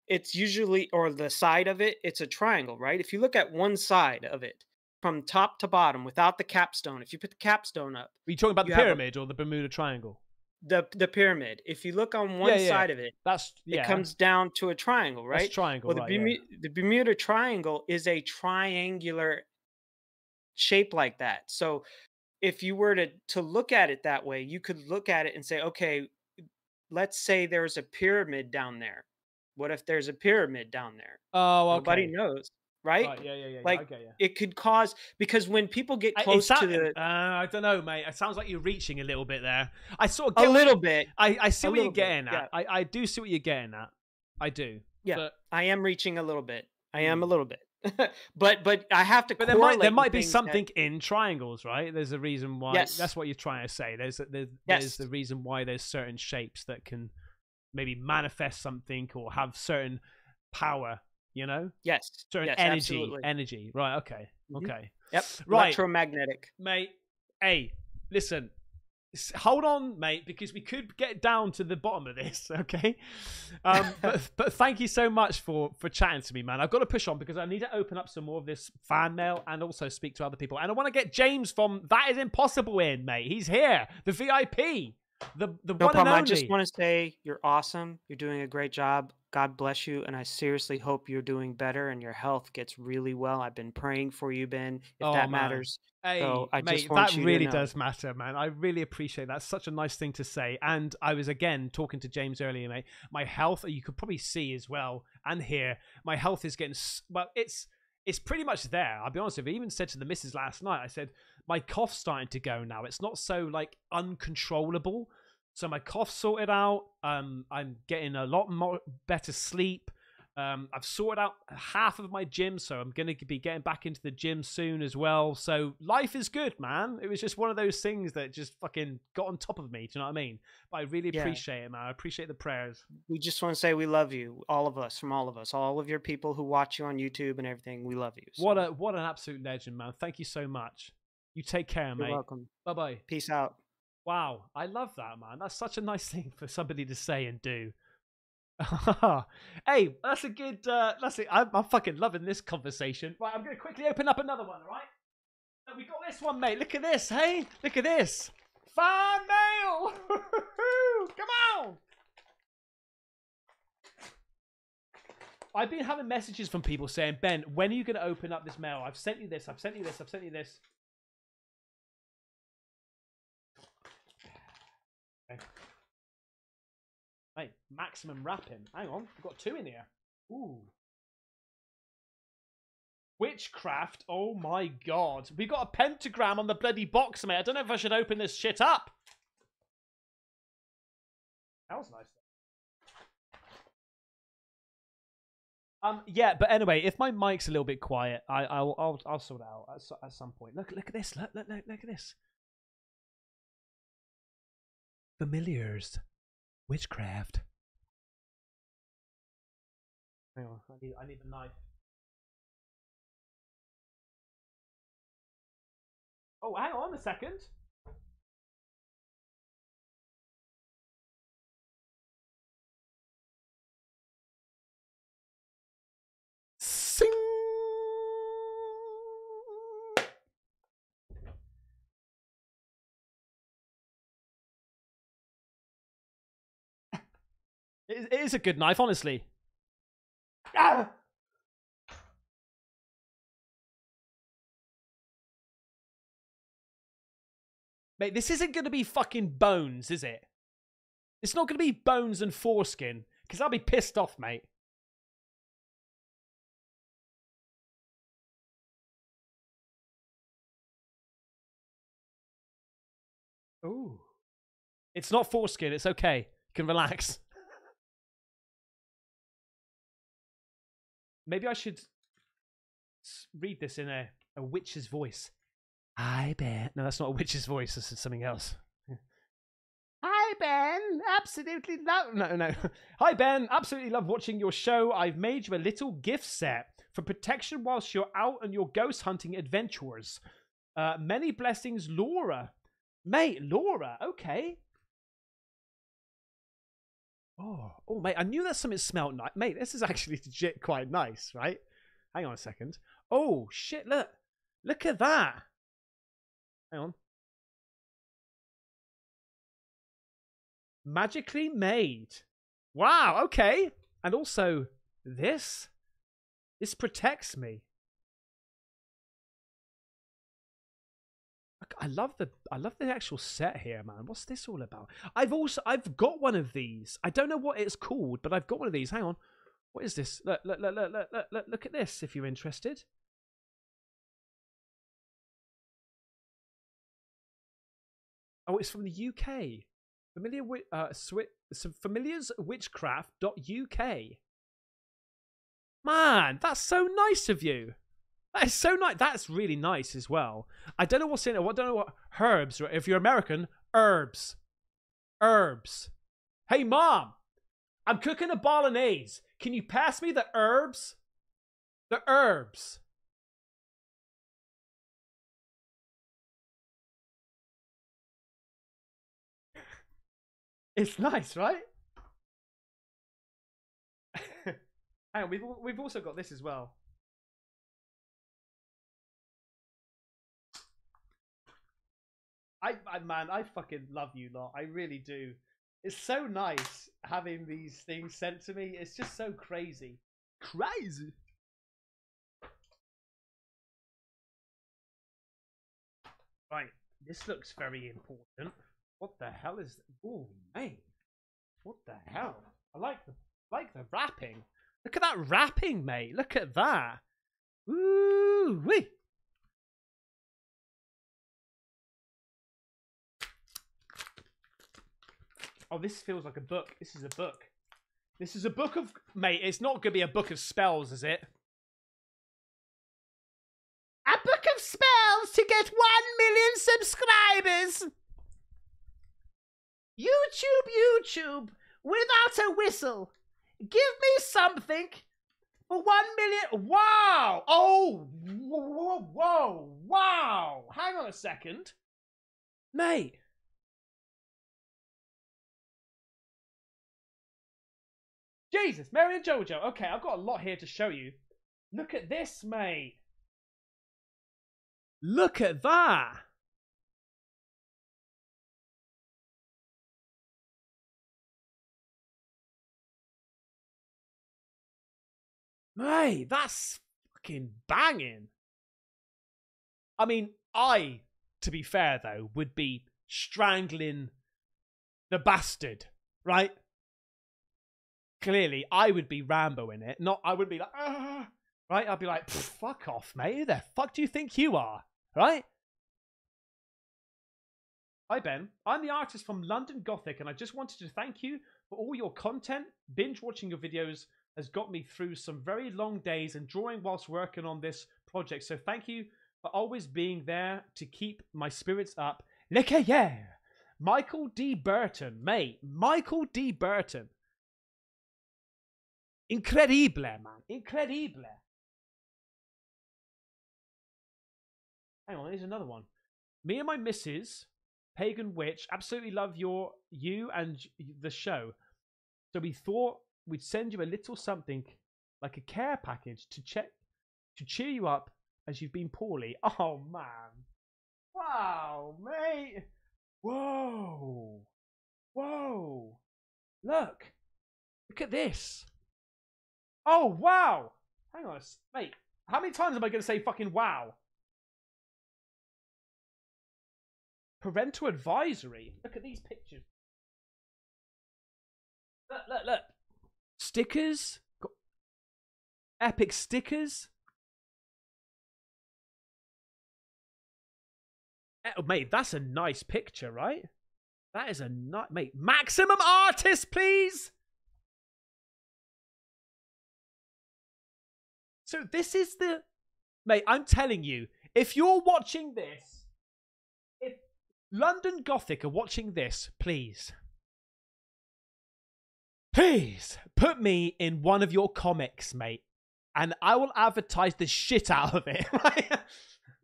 it's usually or the side of it, it's a triangle, right? If you look at one side of it from top to bottom without the capstone, if you put the capstone up, Are you talking about the You a- pyramid or the Bermuda Triangle? the the pyramid, if you look on one Yeah, yeah. side of it, That's yeah. it comes down to a triangle, that's right? triangle, Well, the, right? The Bermuda Triangle is a triangular shape like that. So if you were to to look at it that way, you could look at it and say, okay, let's say there's a pyramid down there. What if there's a pyramid down there? Oh, okay. Nobody knows, right? Yeah, yeah, yeah. Like, okay, yeah. It could cause because when people get close sound- to the uh, I don't know, mate. It sounds like you're reaching a little bit there. I sort of a get what little bit, I, I see a what you're little bit, getting at. yeah. I, I do see what you're getting at. I do. Yeah. But, I am reaching a little bit. I am a Mm. little bit. [laughs] but but I have to but there might there might be things that- something in triangles, right? There's a reason why. Yes. That's what you're trying to say. There's there's, Yes. there's the reason why there's certain shapes that can maybe manifest something or have certain power. You know, Yes. certain yes, energy. absolutely. Energy. Right. Okay. Mhm. Okay. Yep. Right. Electromagnetic. mate. Hey, listen. Hold on, mate, because we could get down to the bottom of this, [laughs] okay? Um, but, [laughs] but thank you so much for for chatting to me, man. I've got to push on because I need to open up some more of this fan mail and also speak to other people. And I want to get James from That Is Impossible in, mate. He's here, the VIP, the the No one problem. and I just want to say you're awesome. You're doing a great job. God bless you. And I seriously hope you're doing better and your health gets really well. I've been praying for you, Ben, if Oh, that man. matters. Hey, So I mate, just want that really does matter, man. I really appreciate that. Such a nice thing to say. And I was again talking to James earlier, mate. My health, you could probably see as well and hear, my health is getting well. It's it's pretty much there. I'll be honest with you. I even said to the missus last night. I said my cough's starting to go now. It's not so like uncontrollable. So my cough sorted out. Um, I'm getting a lot more better sleep. Um, I've sorted out half of my gym, so I'm going to be getting back into the gym soon as well. So life is good, man. It was just one of those things that just fucking got on top of me. Do you know what I mean? But I really Yeah. appreciate it, man. I appreciate the prayers. We just want to say we love you, all of us, from all of us, all of your people who watch you on YouTube and everything. We love you. What a what an absolute legend, man. Thank you so much. You take care, you're mate. welcome. Bye bye. Peace out. Wow, I love that, man. That's such a nice [laughs] thing for somebody to say and do. [laughs] hey, that's a good. Uh, that's it. I'm, I'm fucking loving this conversation. Right, I'm gonna quickly open up another one. All right. We got this one, mate. Look at this. Hey, look at this. Fan mail. [laughs] Come on. I've been having messages from people saying, Ben, when are you going to open up this mail? I've sent you this. I've sent you this. I've sent you this. Okay. Hey, maximum wrapping. Hang on, we've got two in here. Ooh. Witchcraft. Oh my god. We got a pentagram on the bloody box, mate. I don't know if I should open this shit up. That was nice. Um, yeah, but anyway, if my mic's a little bit quiet, I, I'll, I'll, I'll sort it out at, at some point. Look, look at this. Look, look, look, look at this. Familiars, witchcraft. Hang on, I need, I need a knife. Oh, hang on a second. It is, a good knife, honestly. Ah! Mate, this isn't going to be fucking bones, is it? It's not going to be bones and foreskin, because I'll be pissed off, mate. Ooh. It's not foreskin, it's okay. You can relax. Maybe I should read this in a, a witch's voice. I bet. No, that's not a witch's voice. This is something else. Hi, Ben. Absolutely love. No, no. [laughs] Hi, Ben. Absolutely love watching your show. I've made you a little gift set for protection whilst you're out on your ghost hunting adventures. Uh, many blessings, Laura. Mate, Laura. Okay. Oh, oh, mate. I knew that something smelled nice. Mate, this is actually [laughs] legit quite nice, right? Hang on a second. Oh, shit. Look. Look at that. Hang on. Magically made. Wow, okay. And also, this. This protects me. I love the I love the actual set here, man. What's this all about? I've also I've got one of these. I don't know what it's called, but I've got one of these. Hang on. What is this? Look, look, look, look, look, look, look, at this if you're interested. Oh, it's from the UK. Familiar with uh, Swi- some familiars witchcraft.uk. Man, that's so nice of you. That is so nice. That's really nice as well. I don't know what's in it. I don't know what herbs. If you're American, herbs, herbs. Hey, mom, I'm cooking a bolognese. Can you pass me the herbs? The herbs. [laughs] It's nice, right? [laughs] On, we've we've also got this as well. I, I man, I fucking love you lot. I really do. It's so nice having these things sent to me. It's just so crazy. Crazy. Right, this looks very important. What the hell is? Oh, mate. What the hell? I like the like the wrapping. Look at that wrapping, mate. Look at that. Ooh wee. Oh, this feels like a book. This is a book. This is a book of mate. It's not gonna be a book of spells, is it? A book of spells to get one million subscribers. YouTube, YouTube, without a whistle. Give me something for one million. Wow! Oh, whoa, whoa, wow! Hang on a second, mate. Jesus, Mary and Jojo. Okay, I've got a lot here to show you. Look at this, mate. Look at that. Mate, that's fucking banging. I mean, I, to be fair though, would be strangling the bastard, right? Clearly, I would be Rambo in it. Not, I would be like, ah, right? I'd be like, fuck off, mate. Who the fuck do you think you are, right? Hi, Ben. I'm the artist from London Gothic, and I just wanted to thank you for all your content. Binge watching your videos has got me through some very long days and drawing whilst working on this project. So thank you for always being there to keep my spirits up. Look yeah. Michael D. Burton, mate. Michael D. Burton. Incredible, man. Incredible. Hang on, here's another one. Me and my missus, Pagan Witch, absolutely love your you and the show. So we thought we'd send you a little something like a care package to check to cheer you up as you've been poorly. [laughs] Oh man. Wow, mate. Whoa. Whoa. Look. Look at this. Oh wow! Hang on, mate. How many times am I going to say fucking wow? Parental advisory. Look at these pictures. Look, look, look. Stickers. Epic stickers. Eh, Oh, mate, that's a nice picture, right? That is a nice, mate. Maximum artist, please. So this is the, mate. I'm telling you, if you're watching this, if London Gothic are watching this, please, please put me in one of your comics, mate, and I will advertise the shit out of it. [laughs]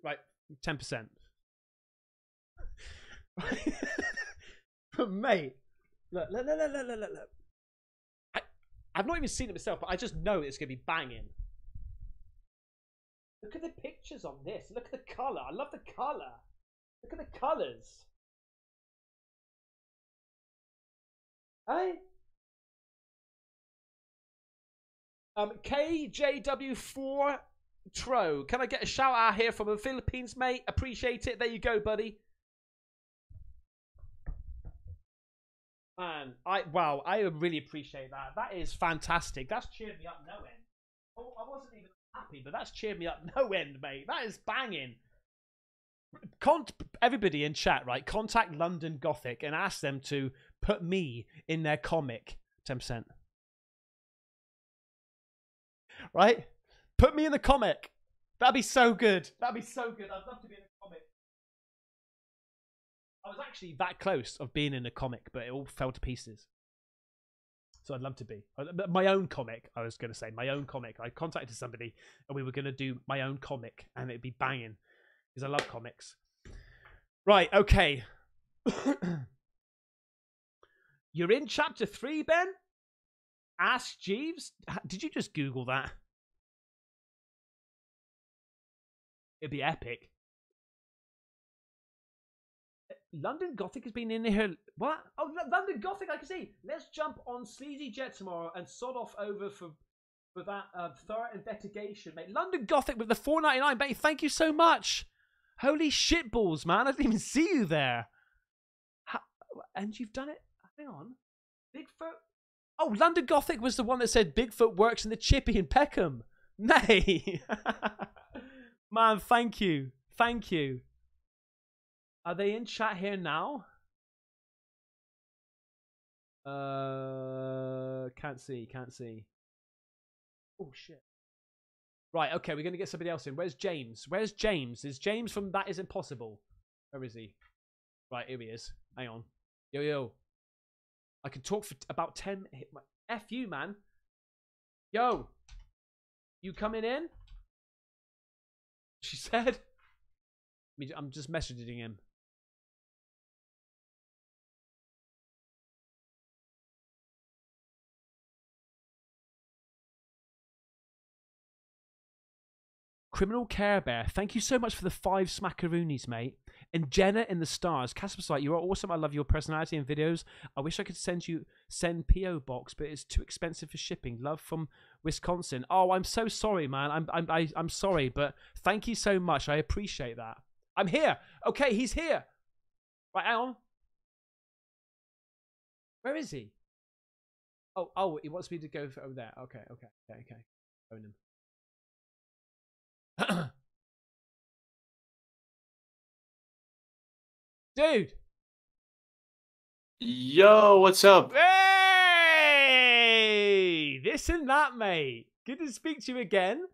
right, ten percent. [laughs] but mate, look, look, look, look, look, look, look. I, I've not even seen it myself, but I just know it's gonna be banging. Look at the pictures on this. Look at the color. I love the color. Look at the colors. Hey. Um, KJW4 Tro. Can I get a shout out here from the Philippines, mate? Appreciate it. There you go, buddy. Man, I wow, I really appreciate that. That is fantastic. That's cheered me up no end. Oh, I wasn't even happy, but that's cheered me up [laughs] no end, mate. That is banging. Con- everybody in chat, right? Contact London Gothic and ask them to put me in their comic. Ten percent. Right? Put me in the comic. That'd be so good. That'd be so good. I'd love to be in a comic. I was actually that close of being in a comic, but it all fell to pieces. So I'd love to be Uh, my own comic. I was going to say my own comic. I contacted somebody, and we were going to do my own comic, and it'd be banging because I love comics. Right. Okay. [coughs] You're in chapter three, Ben. Ask Jeeves. Did you just Google that? It'd be epic. London Gothic has been in here. What? Oh, London Gothic! I can see. Let's jump on Sleazy Jet tomorrow and sod off over for for that uh, thorough investigation, mate. London Gothic with the four ninety nine, mate. Thank you so much. Holy shit balls, man! I didn't even see you there. How, and you've done it. Hang on, Bigfoot. Oh, London Gothic was the one that said Bigfoot works in the Chippy in Peckham. [laughs] Nay, [laughs] man. Thank you, thank you. Are they in chat here now? Uh, can't see, can't see. Oh shit. Right, okay, we're gonna get somebody else in. Where's James? Where's James? Is James from That Is Impossible? Where is he? Right, here he is. Hang on. Yo yo. I can talk for about ten. F you, man. Yo. You coming in? She [laughs] said. I'm just messaging him. Criminal Care Bear, thank you so much for the five smackaroonies, mate. And Jenna in the stars, Caspersight, you are awesome. I love your personality and videos. I wish I could send you send PO box, but it's too expensive for shipping. Love from Wisconsin. Oh, I'm so sorry, man. I'm I'm I, I'm sorry, but thank you so much. I appreciate that. I'm here. Okay, he's here. Right, hang on. Where is he? Oh, oh, he wants me to go over oh, there. Okay, okay, okay, okay. Phone him. [clears throat] Dude. Yo, what's up? Hey! This and that, mate. Good to speak to you again.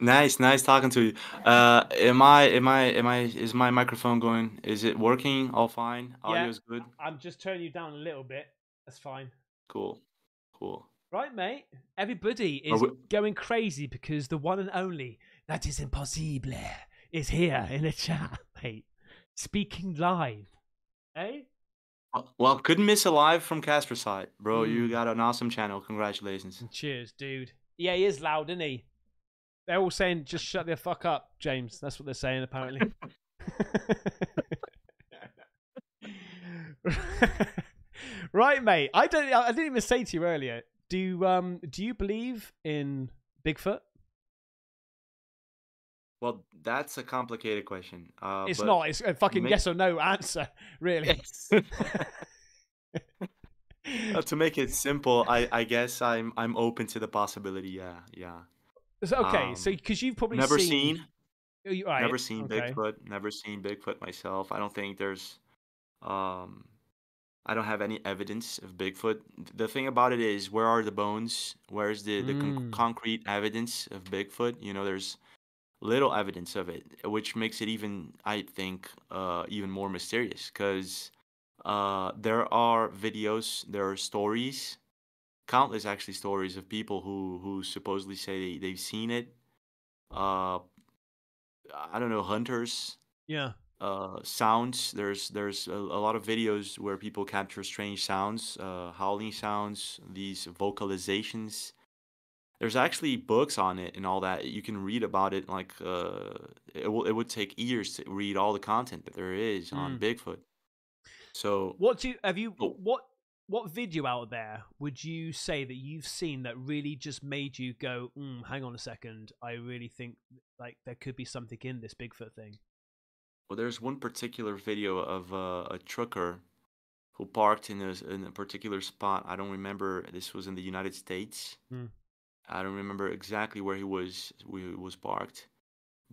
Nice, nice talking to you. Uh, am I, am I, am I, is my microphone going? Is it working? All fine? Yeah. Audio's good? I'm just turning you down a little bit. That's fine. Cool, cool. Right, mate. Everybody is we- going crazy because the one and only that is impossible is here in the chat, [laughs] mate. Speaking live. Eh? Uh, Well, couldn't miss a live from Caspersight, bro. You Mm. got an awesome channel. Congratulations. Cheers, dude. Yeah, he is loud, isn't he? They're all saying, just shut the fuck up, James. That's what they're saying, apparently. [laughs] [laughs] right, mate. I don't. I didn't even say to you earlier. Do um do you believe in Bigfoot? Well, that's a complicated question. Uh, it's not. It's a fucking ma- yes or no answer, [laughs] really. [laughs] Uh, to make it simple, I, I guess I'm I'm open to the possibility. Yeah, yeah. So- okay, so um, because you've probably Never seen, seen, Oh, you- right, never seen okay. Bigfoot. Never seen Bigfoot myself. I don't think there's, um, I don't have any evidence of Bigfoot. The thing about it is, where are the bones? Where's the the con- Mm. concrete evidence of Bigfoot? You know, there's little evidence of it, which makes it even, I think, uh, even more mysterious. Because uh, there are videos, there are stories, countless actually stories of people who who supposedly say they, they've seen it. Uh, I don't know, hunters, Yeah. Uh, sounds. There's there's a, a lot of videos where people capture strange sounds, uh, howling sounds, these vocalizations. There's actually books on it and all that. You can read about it. Like uh, it will it would take years to read all the content that there is on Mm. Bigfoot. So What do you have you Oh. what what video out there would you say that you've seen that really just made you go, mm, hang on a second, I really think like there could be something in this Bigfoot thing. Well, there's one particular video of uh, a trucker who parked in a, in a particular spot. I don't remember. This was in the United States. Hmm. I don't remember exactly where he was. Where he was parked,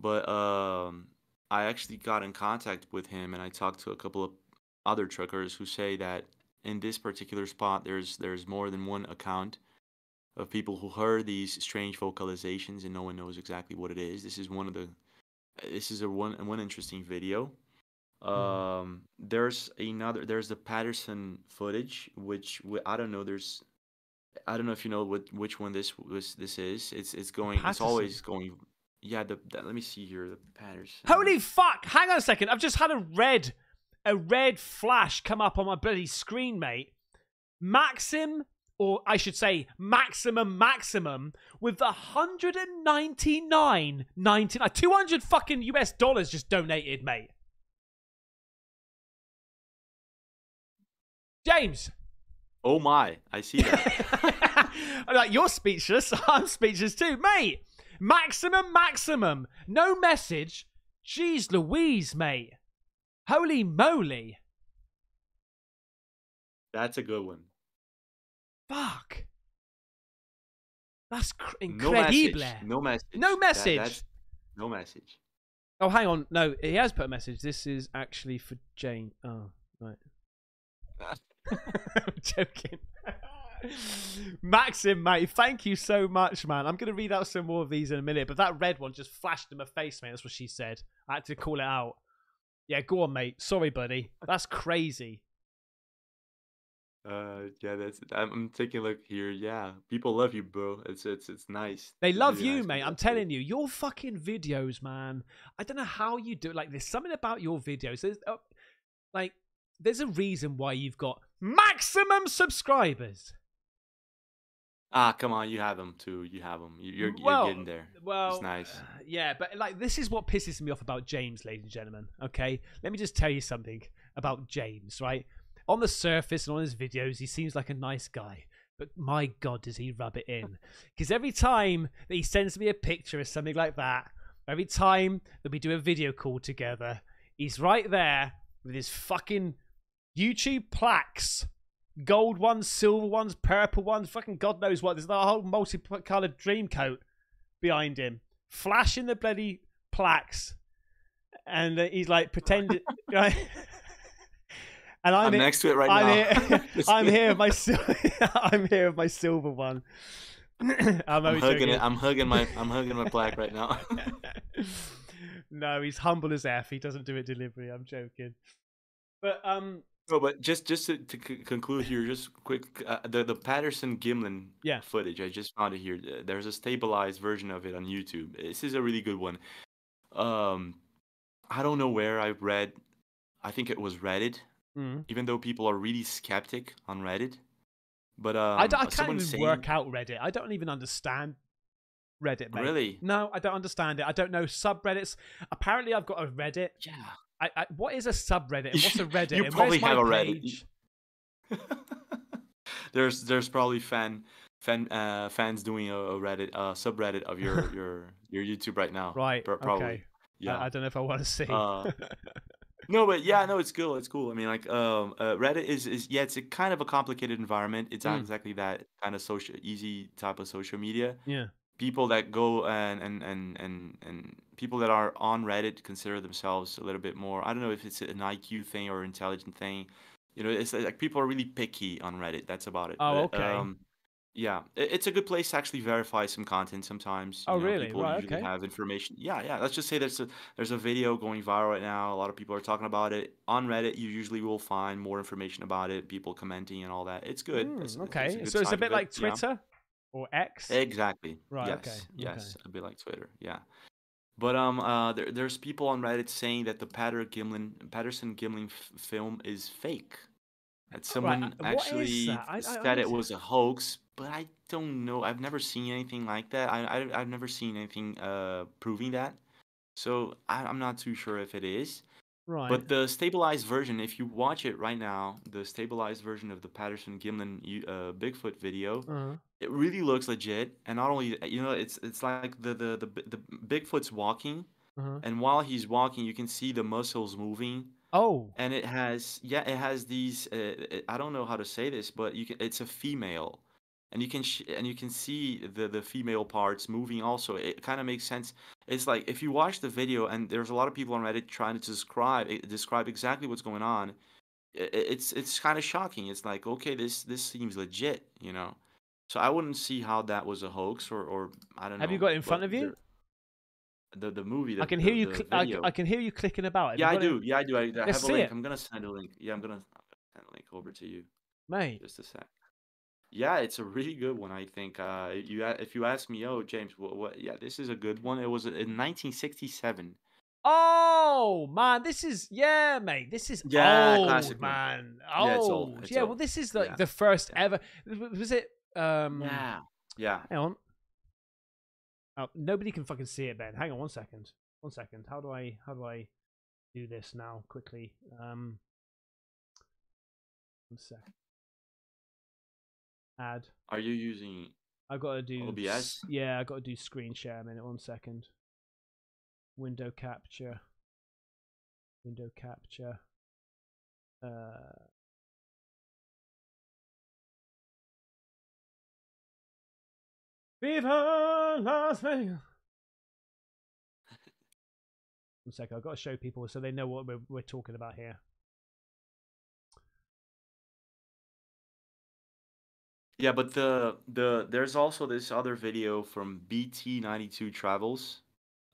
but um, I actually got in contact with him, and I talked to a couple of other truckers who say that in this particular spot, there's there's more than one account of people who heard these strange vocalizations, and no one knows exactly what it is. This is one of the this is a one one interesting video. Um, there's another. There's the Patterson footage, which I don't know. There's, I don't know if you know what which one this was. This is. It's it's going. It's always going. Yeah. The, the let me see here. The Patterson. Holy fuck! Hang on a second. I've just had a red, a red flash come up on my bloody screen, mate. Maxim, or I should say, maximum, maximum, with the 199, 99, uh, 200 fucking US dollars just donated, mate. James. Oh my! I see that. [laughs] I'm like, you're speechless. [laughs] I'm speechless too, mate. Maximum, maximum. No message. Jeez Louise, mate. Holy moly. That's a good one. Fuck. That's cr- No message. No message. No message. that's- no message. Oh, hang on. No, he has put a message. This is actually for Jane. Oh, right. [laughs] I'm joking. [laughs] Maxim, mate, thank you so much, man. I'm going to read out some more of these in a minute, but that red one just flashed in my face, mate. That's what she said. I had to call it out. Yeah, go on, mate. Sorry, buddy. That's crazy. Uh, yeah, that's. I'm, I'm taking a look here. Yeah, people love you, bro. It's it's it's nice. They love really you, nice mate. I'm telling you, your fucking videos, man. I don't know how you do it. Like, there's something about your videos. There's, uh, like, there's a reason why you've got maximum subscribers. Ah, come on, you have them too. You have them. You- You're, you're well, getting there. Well, It's nice. uh, [sighs] yeah, but like, this is what pisses me off about James, ladies and gentlemen. Okay, let me just tell you something about James. Right, on the surface and on his videos, he seems like a nice guy. But my God, does he rub it in? [laughs] Because every time that he sends me a picture or something like that, every time that we do a video call together, he's right there with his fucking YouTube plaques. Gold ones, silver ones, purple ones, fucking God knows what. There's a whole multicolored dream coat behind him, flashing the bloody plaques. And uh, he's like pretending. [laughs] right? And I'm, I'm, he- next to it right I'm now. here. [laughs] [laughs] I'm here with my [laughs] I'm here with my silver one. [clears throat] I'm, I'm hugging it. I'm hugging my. I'm hugging my black right now. no, he's humble as f. He doesn't do it delivery. I'm joking. But um, no, but just just to, to c- conclude here, just quick, uh, the the Patterson Gimlin Yeah. footage. I just found it here. Uh, There's a stabilized version of it on YouTube. This is a really good one. Um, I don't know where I read. I think it was Reddit. Mm. Even though people are really skeptic on Reddit, but um, I, d- I can't even saying, work out Reddit. I don't even understand Reddit, mate. Really? No, I don't understand it. I don't know subreddits. Apparently, I've got a Reddit. Yeah. I, I, what is a subreddit and what's a [laughs] Reddit? You probably have a Reddit. [laughs] there's there's probably fan fan uh, fans doing a, a Reddit uh, subreddit of your [laughs] your your YouTube right now. Right. Probably. Okay. Yeah. I, I don't know if I want to see. Uh, no, but yeah, no, it's cool. It's cool. I mean, like, um, uh, Reddit is is yeah, it's a kind of a complicated environment. It's not Mm. exactly that kind of social easy type of social media. yeah. People that go and and and and and people that are on Reddit consider themselves a little bit more. I don't know if it's an IQ thing or intelligent thing. You know, it's like people are really picky on Reddit. That's about it. Oh, But, okay. Um, yeah, it's a good place to actually verify some content sometimes. Oh, you know, really? People Right, usually okay. have information. Yeah, yeah. Let's just say there's a there's a video going viral right now. A lot of people are talking about it on Reddit. You usually will find more information about it, people commenting and all that. It's good. Hmm, It's- okay. it's good so it's a bit it, like. Twitter or X. Exactly. Right, Yes. okay, okay. Yes. A bit like Twitter. Yeah. But um, uh, there, there's people on Reddit saying that the Patter Gimlin Patterson Gimlin f- film is fake. That someone uh, what is actually that? I- I said it was a hoax, but I don't know. I've never seen anything like that. I, I I've never seen anything uh proving that. So I, I'm not too sure if it is. right. But the stabilized version, if you watch it right now, the stabilized version of the Patterson Gimlin uh, Bigfoot video, uh it really looks legit and not only you know it's it's like the the the, the bigfoot's walking uh and while he's walking you can see the muscles moving Oh. and it has yeah it has these uh, i don't know how to say this but you can it's a female. And you can sh- and you can see the the female parts moving also. It kind of makes sense. It's like if you watch the video and there's a lot of people on reddit trying to describe eh, describe exactly what's going on it's it's kind of shocking. It's like okay this this seems legit you know? So i wouldn't see how that was a hoax or or i don't know Have you got it in front of you? The the movie that I the- can the- hear you. Cl- I. I can hear you clicking about. You Yeah, I do. Yeah, I do. I, I have a link. it. I'm gonna send a link. Yeah, I'm gonna send a link over to you. mate. Just a sec. Yeah, it's a really good one. I think. Uh, you if you ask me, oh James, what, what? Yeah, this is a good one. It was in 1967. Oh man, this is yeah, mate. This is Yeah, old, classic man. Yeah, it's Old. old, it's yeah, well, this is like Yeah. the first Yeah. ever. Was it? Um, Yeah. Yeah. Hang on. Oh, nobody can fucking see it, Ben. Hang on one second. One second. How do I? How do I do this now quickly? Um. One sec. Add. Are you using? I've got to do OBS? Yeah, I got to do screen share a minute. One second. Window capture. Window capture. Uh. Viva Las Vegas. [laughs] One second, I've got to show people so they know what we're, we're talking about here. Yeah, but the the there's also this other video from BT92 Travels.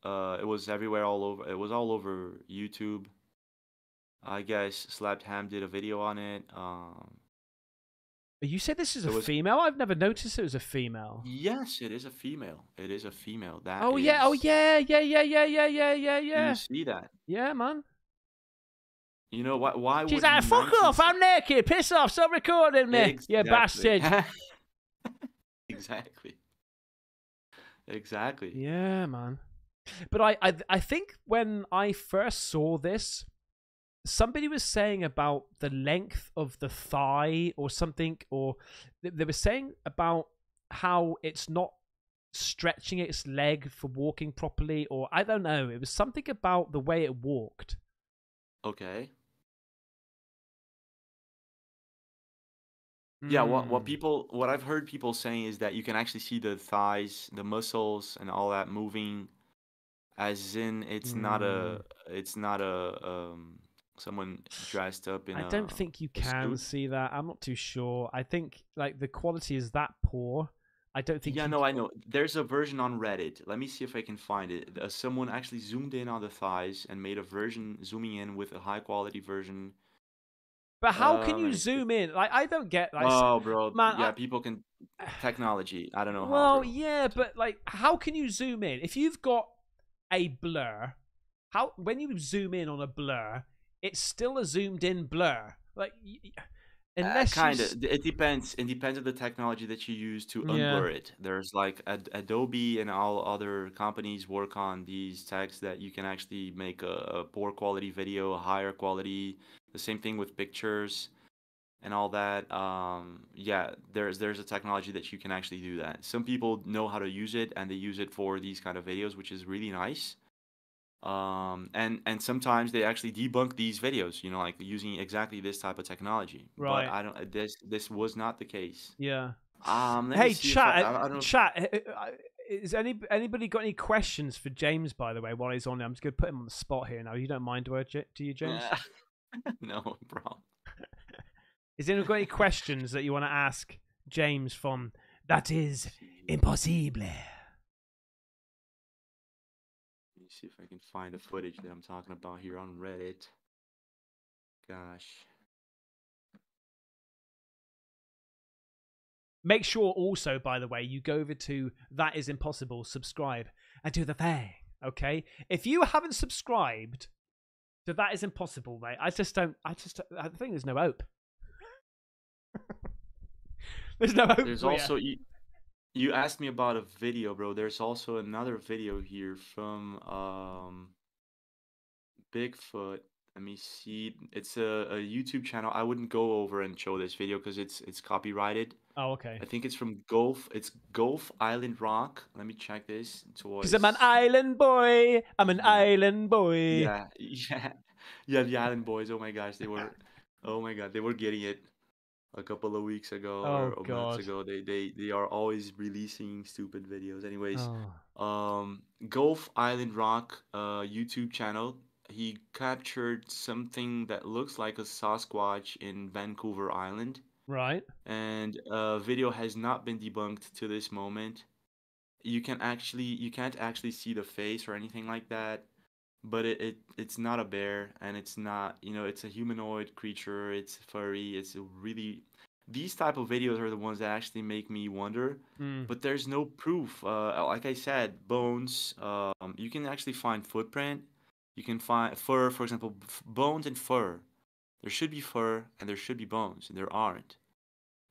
Uh, it was everywhere, all over. It was all over YouTube. I guess Slapped Ham did a video on it. Um, You said this is a was- female? I've never noticed it was a female. yes, it is a female. It is a female. That Oh yeah, oh yeah, yeah, yeah, yeah, yeah, yeah, yeah, yeah. You see that? Yeah, man. You know why? Why She's like, fuck off, I'm naked, piss off, stop recording me, you bastard. [laughs] exactly. Exactly. Yeah, man. But I, I, I think when I first saw this, somebody was saying about the length of the thigh or something, or they were saying about how it's not stretching its leg for walking properly, or I don't know. It was something about the way it walked. Okay. Yeah, what what Mm. people what I've heard people saying is that you can actually see the thighs, the muscles and all that moving as in it's not a it's not a um someone dressed up in I a don't think you can see that. I'm not too sure. I think like the quality is that poor. I don't think. Yeah, you no, I know. There's a version on Reddit. Let me see if I can find it. Uh, someone actually zoomed in on the thighs and made a version zooming in with a high quality version. But how Uh, can you let me see. zoom in? Like I don't get. Like, oh, bro. man, yeah, I- people can [sighs] technology. I don't know how. well, bro. yeah, but like, how can you zoom in if you've got a blur? How when you zoom in on a blur, it's still a zoomed in blur. Like, unless you kind of. It depends. It depends on the technology that you use to Yeah. unblur it. There's like Ad- Adobe and all other companies work on these techs that you can actually make a, a poor quality video, a higher quality. The same thing with pictures. and all that. Um, yeah, there's there's a technology that you can actually do that. Some people know how to use it and they use it for these kind of videos, which is really nice. Um, and and sometimes they actually debunk these videos, you know, like using exactly this type of technology. Right. But I don't. This this was not the case. Yeah. Um, Hey, chat, I, I chat. uh, uh, Is any anybody got any questions for James? By the way, while he's on, there? I'm just gonna put him on the spot here now. You don't mind, do, do you, James? [laughs] no, bro. [laughs] Is anyone got any questions that you want to ask James from That Is Impossible? See if I can find the footage that I'm talking about here on Reddit. Gosh. Make sure also, by the way, you go over to That Is Impossible, subscribe, and do the thing. Okay? If you haven't subscribed to That Is Impossible, mate, I just don't. I just. Uh, I think [laughs] there's no hope. there's no hope. There's also you, you asked me about a video, bro. There's also another video here from um Bigfoot. Let me see. It's a, a YouTube channel. I wouldn't go over and show this video because it's it's copyrighted. Oh, okay. I think it's from Gulf. It's Gulf Island Rock. Let me check this. It Because I'm an island boy. I'm an Yeah. island boy. Yeah, [laughs] yeah, yeah. The Island Boys. Oh my gosh, they were. Oh my god, they were getting it a couple of weeks ago Oh, or, God. months ago. They they they are always releasing stupid videos. Anyways, Oh. um, Gulf Island Rock uh YouTube channel. He captured something that looks like a Sasquatch in Vancouver Island, Right. and uh, video has not been debunked to this moment. You can actually you can't actually see the face or anything like that, but it, it it's not a bear and it's not you know it's a humanoid creature. It's furry. It's really these type of videos are the ones that actually make me wonder Mm. but there's no proof. Uh, like I said, bones. Um, you can actually find footprint. You can find fur, for example, f- bones and fur. There should be fur and there should be bones, and there aren't.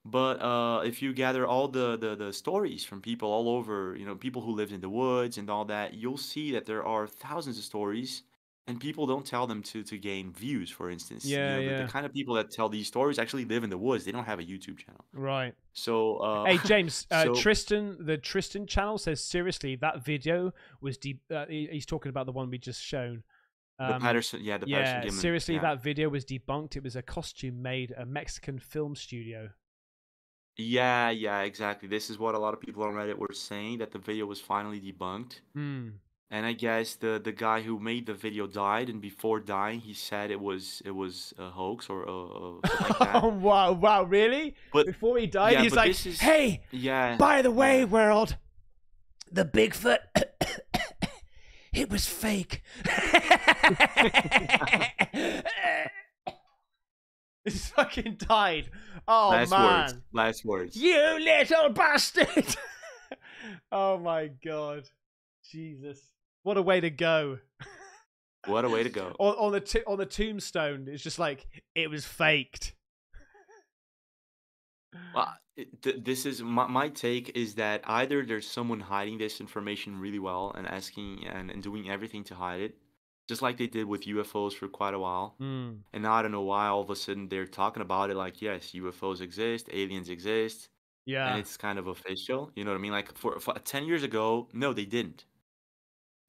But uh, if you gather all the, the, the stories from people all over, you know, people who lived in the woods and all that, you'll see that there are thousands of stories, and people don't tell them to, to gain views, for instance. You Yeah, know, the- yeah. The, kind of people that tell these stories actually live in the woods. They don't have a YouTube channel. Right. So, uh, Hey James, [laughs] uh, so- Tristan, the Tristan channel says seriously that video was de- uh, he's talking about the one we just shown. the Um, Patterson, yeah, the Patterson yeah, Gimlin, seriously, yeah. that video was debunked. It was a costume made a Mexican film studio. Yeah, yeah, exactly. This is what a lot of people on Reddit were saying that the video was finally debunked. Hmm. And I guess the the guy who made the video died, and before dying, he said it was it was a hoax or a. like [laughs] oh wow, wow, really? But Before he died, yeah, he's like, is- "Hey, yeah, by the way, yeah. world, the Bigfoot, [coughs] [coughs] it was fake." [laughs] [laughs] [laughs] He's fucking died. Oh last man. words, last words. You little bastard! [laughs] oh my god, Jesus! What a way to go! [laughs] What a way to go. on, on the t- on the tombstone, it's just like it was faked. Well, th- this is my, my take is that either there's someone hiding this information really well and asking and, and doing everything to hide it, just like they did with UFOs for quite a while. Hmm. And now I don't know why all of a sudden they're talking about it like, yes, UFOs exist, aliens exist, Yeah. and it's kind of official. You know what I mean? Like for, for 10 years ago, no, they didn't.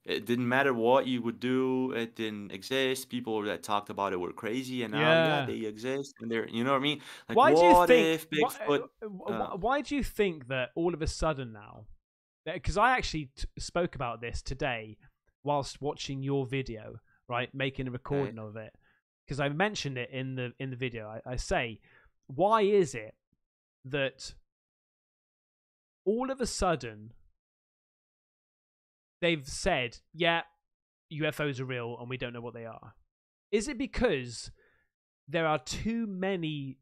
It didn't matter what you would do, it didn't exist. People that talked about it were crazy, and now, yeah, Yeah. they exist. And they're, you know what I mean? Like, why do you think? if why- uh, uh, why do you think that all of a sudden now? Because I actually t- spoke about this today whilst watching your video, right, making a recording of it. Because I mentioned it in the in the video. I, I say, why is it that all of a sudden they've said, yeah, UFOs are real and we don't know what they are? Is it because there are too many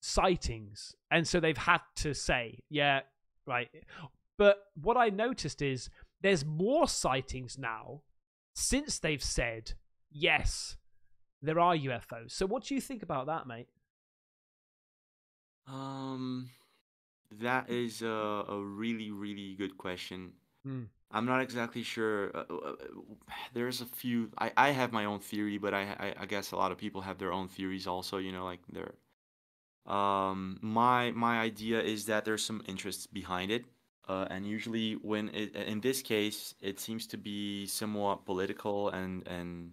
sightings and so they've had to say yeah right but what i noticed is there's more sightings now since they've said yes there are ufos so what do you think about that mate Um, that is a, a really, really good question. Hmm. I'm not exactly sure. Uh, uh, there's a few. I, I have my own theory, but I, I I guess a lot of people have their own theories also. You know, like they're Um, my my idea is that there's some interest behind it, uh, and usually when it, in this case it seems to be somewhat political and and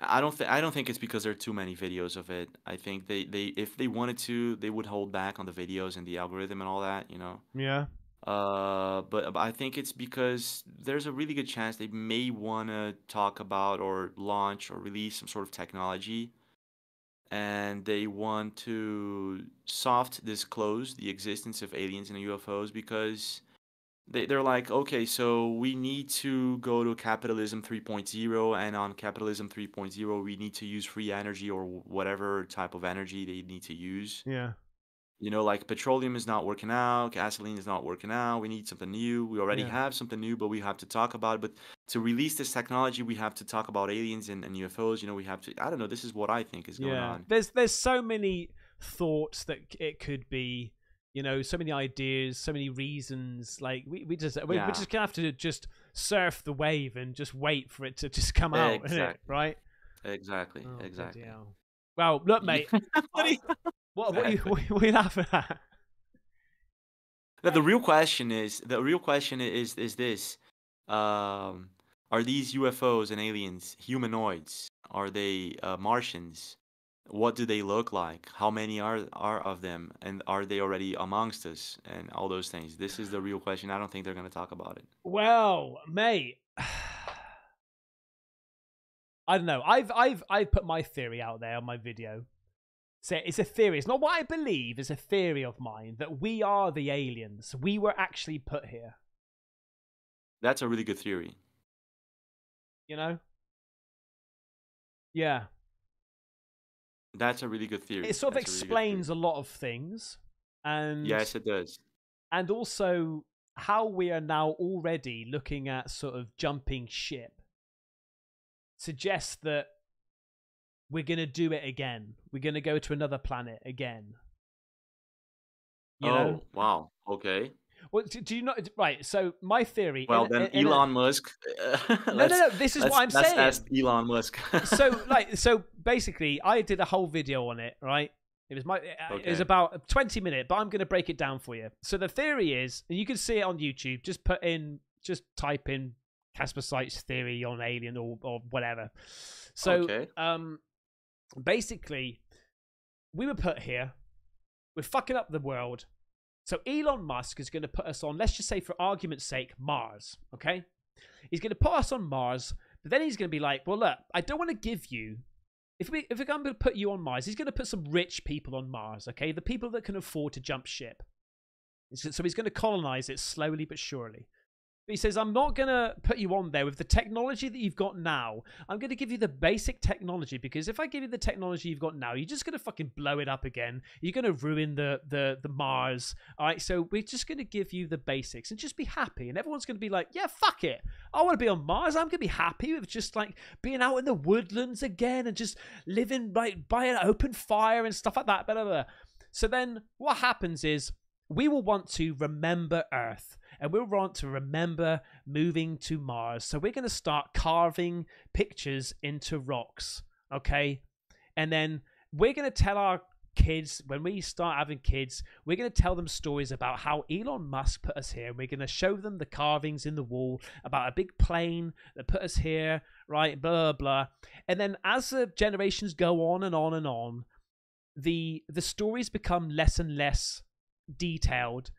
I don't think I don't think it's because there are too many videos of it. I think they, they if they wanted to they would hold back on the videos and the algorithm and all that, you know. Yeah. Uh, but, but I think it's because there's a really good chance they may want to talk about or launch or release some sort of technology and they want to soft disclose the existence of aliens and UFOs because they, they're like, okay, so we need to go to capitalism 3.0, and on capitalism 3.0, we need to use free energy or whatever type of energy they need to use. Yeah. You know, like petroleum is not working out, gasoline is not working out. We need something new. We already Yeah. have something new, but we have to talk about it. But to release this technology, we have to talk about aliens and, and UFOs. You know, we have to. I don't know. This is what I think is going yeah. on. There's there's so many thoughts that it could be. You know, so many ideas, so many reasons. Like we, we just we, Yeah. we're just gonna have to just surf the wave and just wait for it to just come out? Exactly. right? Exactly. Oh, exactly. Well, look, mate. [laughs] What what are [laughs] you what are you laughing at? The, the real question is the real question is is this: um, Are these UFOs and aliens humanoids? Are they uh, Martians? What do they look like? How many are are of them? And are they already amongst us? And all those things. This is the real question. I don't think they're going to talk about it. Well, mate. [sighs] I don't know. I've I've I've put my theory out there on my video. So it's a theory. It's not what I believe. It's a theory of mine that we are the aliens. We were actually put here. That's a really good theory. You know? Yeah. That's a really good theory. It sort of That's a really explains a lot of things, and Yes, it does. and also how we are now already looking at sort of jumping ship suggests that we're going to do it again. We're going to go to another planet again. You oh know? wow. Okay. Well, do, do you not? Right. So my theory. Well in- then, in- in a- Elon Musk. [laughs] no, no, no. This is what I'm let's saying. ask Elon Musk. [laughs] so like so basically i did a whole video on it right it was my it was about 20 minute but i'm going to break it down for you so the theory is and you can see it on youtube just put in just type in casper sight's theory on alien or, or whatever so Okay. um basically we were put here we're fucking up the world so elon musk is going to put us on let's just say for argument's sake mars okay he's going to put us on mars but then he's going to be like, well, look, I don't want to give you. If we if we're going to put you on Mars, he's going to put some rich people on Mars, okay? The people that can afford to jump ship. So so he's going to colonize it slowly but surely. But he says, I'm not going to put you on there with the technology that you've got now. I'm going to give you the basic technology because if I give you the technology you've got now, you're just going to fucking blow it up again. You're going to ruin the, the, the Mars. All right, so we're just going to give you the basics and just be happy. And everyone's going to be like, yeah, fuck it. I want to be on Mars. I'm going to be happy with just like being out in the woodlands again and just living like by an open fire and stuff like that. Blah, blah, blah. So then what happens is we will want to remember Earth and we'll want to remember moving to Mars. So we're going to start carving pictures into rocks, okay? And then we're going to tell our kids when we start having kids we're going to tell them stories about how elon musk put us here and we're going to show them the carvings in the wall about a big plane that put us here right blah blah blah and then as the generations go on and on and on the the stories become less and less detailed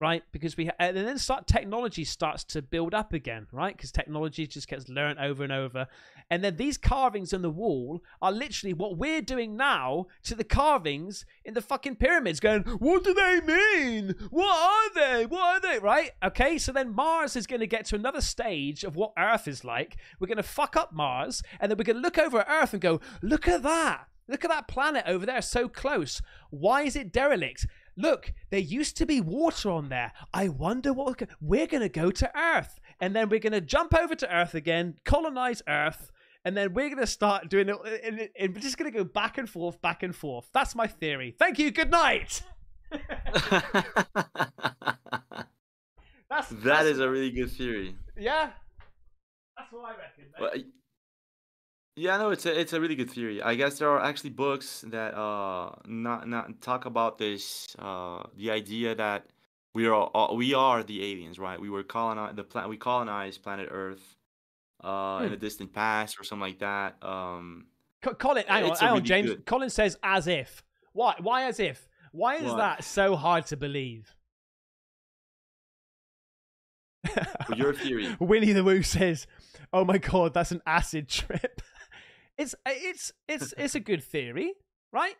right? Because we and then start technology starts to build up again right? Because technology just gets learned over and over. And then these carvings on the wall are literally what we're doing now to the carvings in the fucking pyramids going what do they mean? What are they? What are they? Right? Okay so then mars is going to get to another stage of what earth is like. We're going to fuck up mars and then we're going to look over at earth and go look at that. Look at that planet over there so close. Why is it derelict look, there used to be water on there. I wonder what we're going to go to Earth. And then we're going to jump over to Earth again, colonize Earth. And then we're going to start doing it. And, and we're just going to go back and forth, back and forth. That's my theory. Thank you. Good night. [laughs] That's, that that's- is a really good theory. Yeah. That's what I reckon. Well, Yeah, no, it's a it's a really good theory. I guess there are actually books that uh not not talk about this uh the idea that we are all, we are the aliens, right? We were colonized the planet we colonized planet Earth uh in Hmm. a distant past or something like that. Um Co- Colin, hang on, hang on, James. good- Colin says as if. Why? Why as if? Why is What? that so hard to believe? Well, your theory. [laughs] Winnie the Woo says, "Oh my god, that's an acid trip." It's it's it's it's a good theory, right?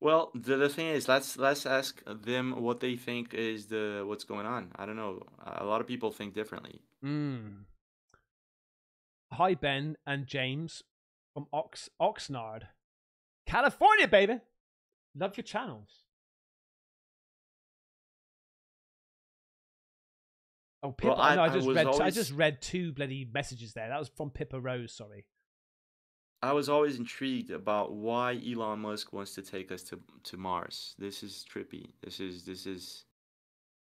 Well, the, the thing is, let's let's ask them what they think is the what's going on. I don't know. A lot of people think differently. Mm. Hi Ben and James from Ox Oxnard, California, baby. Love your channels. Oh, Pippa! Well, I- no, I I just was read. I just read two bloody messages there. That was from Pippa Rose. Sorry. I was always intrigued about why Elon Musk wants to take us to to Mars. This is trippy. This is this is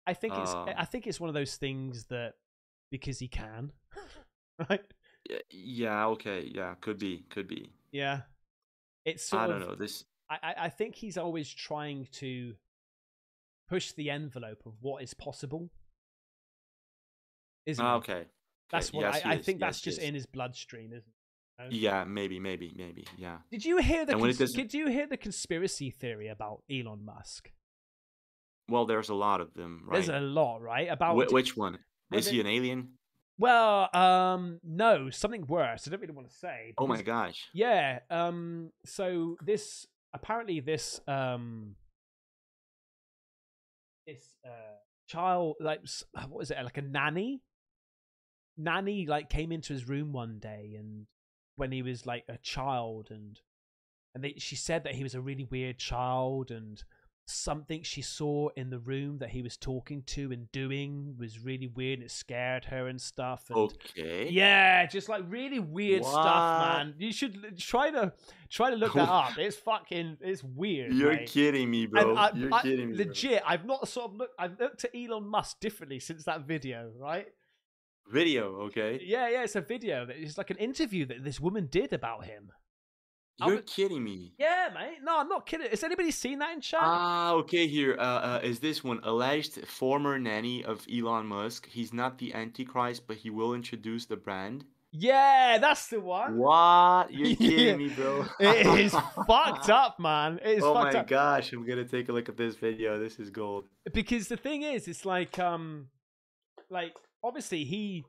I think it's. Um, I think it's one of those things that because he can, [laughs] right? yeah, okay, yeah, could be, could be. Yeah. It's sort I don't know. This I, I I think he's always trying to push the envelope of what is possible. Isn't ah, he? okay. That's what yes, I, I think that's yes, he just in his bloodstream, isn't it? Yeah, maybe, maybe, maybe. Yeah. Did you hear the when cons- doesn't- did you hear the conspiracy theory about Elon Musk? Well, there's a lot of them, right? There's a lot, right? About Wh- which one? Is there- he an alien? well, um, no, something worse. I don't really want to say. Oh my gosh. Yeah. Um. So this apparently this um this uh child like what is it like a nanny nanny like came into his room one day and when he was like a child and and they, she said that he was a really weird child and something she saw in the room that he was talking to and doing was really weird and it scared her and stuff and Okay. yeah, just like really weird stuff, man. You should try to try to look that up. [laughs] It's fucking it's weird. You're mate. kidding me, bro. I- You're I- kidding me. bro. Legit, I've not sort of looked. I've looked at Elon Musk differently since that video, right? Video, okay? Yeah, yeah, it's a video it's like an interview that this woman did about him. You're would- kidding me. Yeah, mate. No, I'm not kidding. Has anybody seen that in chat? Ah, okay. Here, uh, uh, is this one alleged former nanny of Elon Musk? He's not the Antichrist, but he will introduce the brand. yeah, that's the one. What? [laughs] You're kidding Yeah. me, bro. It is [laughs] fucked up, man. It is oh my up. gosh, I'm gonna take a look at this video. This is gold. because the thing is it's like um like obviously he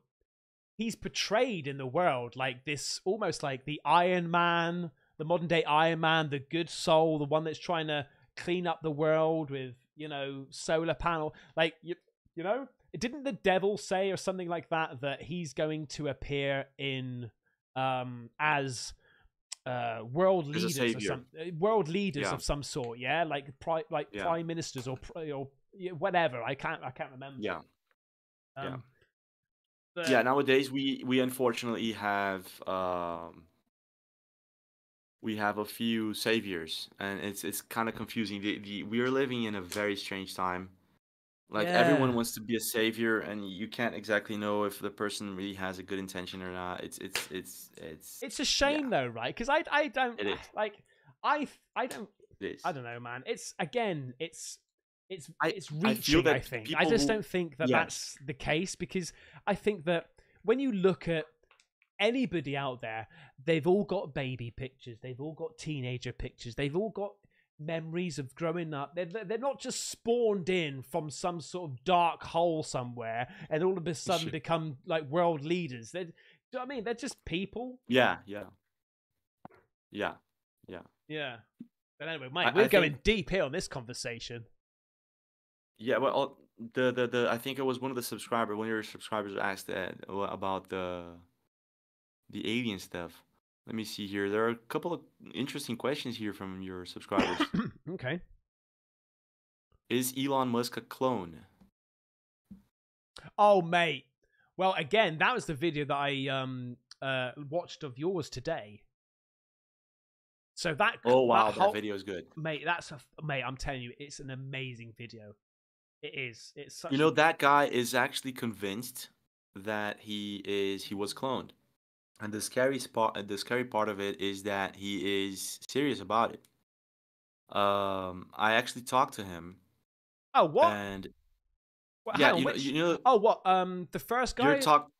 he's portrayed in the world like this almost like the iron man the modern day iron man the good soul the one that's trying to clean up the world with you know solar panel like you, you know didn't the devil say or something like that that he's going to appear in um as uh world leaders or some uh, world leaders Yeah. of some sort yeah like pri- like Yeah. prime ministers or pri- or whatever i can't i can't remember Yeah. yeah. But- yeah nowadays we we unfortunately have um we have a few saviors and it's it's kind of confusing. The, the we are living in a very strange time. Like everyone wants to be a savior and you can't exactly know if the person really has a good intention or not. It's it's it's it's it's a shame though right? Because i i don't like i i don't i don't know man. It's again it's it's I- it's I reaching that i think i just don't think that Yeah. that's the case because i think that when you look at anybody out there they've all got baby pictures they've all got teenager pictures they've all got memories of growing up they're, they're not just spawned in from some sort of dark hole somewhere and all of a sudden Sure. become like world leaders they're, do you know what i mean they're just people Yeah, yeah yeah yeah Yeah. But anyway, Mike, I- we're I going think- deep here on this conversation. Yeah, well, the, the the I think it was one of the subscriber, one of your subscribers asked that uh, about the the alien stuff. Let me see here. There are a couple of interesting questions here from your subscribers. [coughs] okay. Is Elon Musk a clone? Oh, mate. Well, again, that was the video that I um uh watched of yours today. So that Oh wow, that, whole- video is good. mate, that's a mate. I'm telling you, it's an amazing video. It is. It's such. You know a- that guy is actually convinced that he is he was cloned. And the scary spot, the scary part of it is that he is serious about it. Um, I actually talked to him, Oh, what? and What- yeah, on, you know, which- you know, Oh, what? Um, the first guy. you're talk,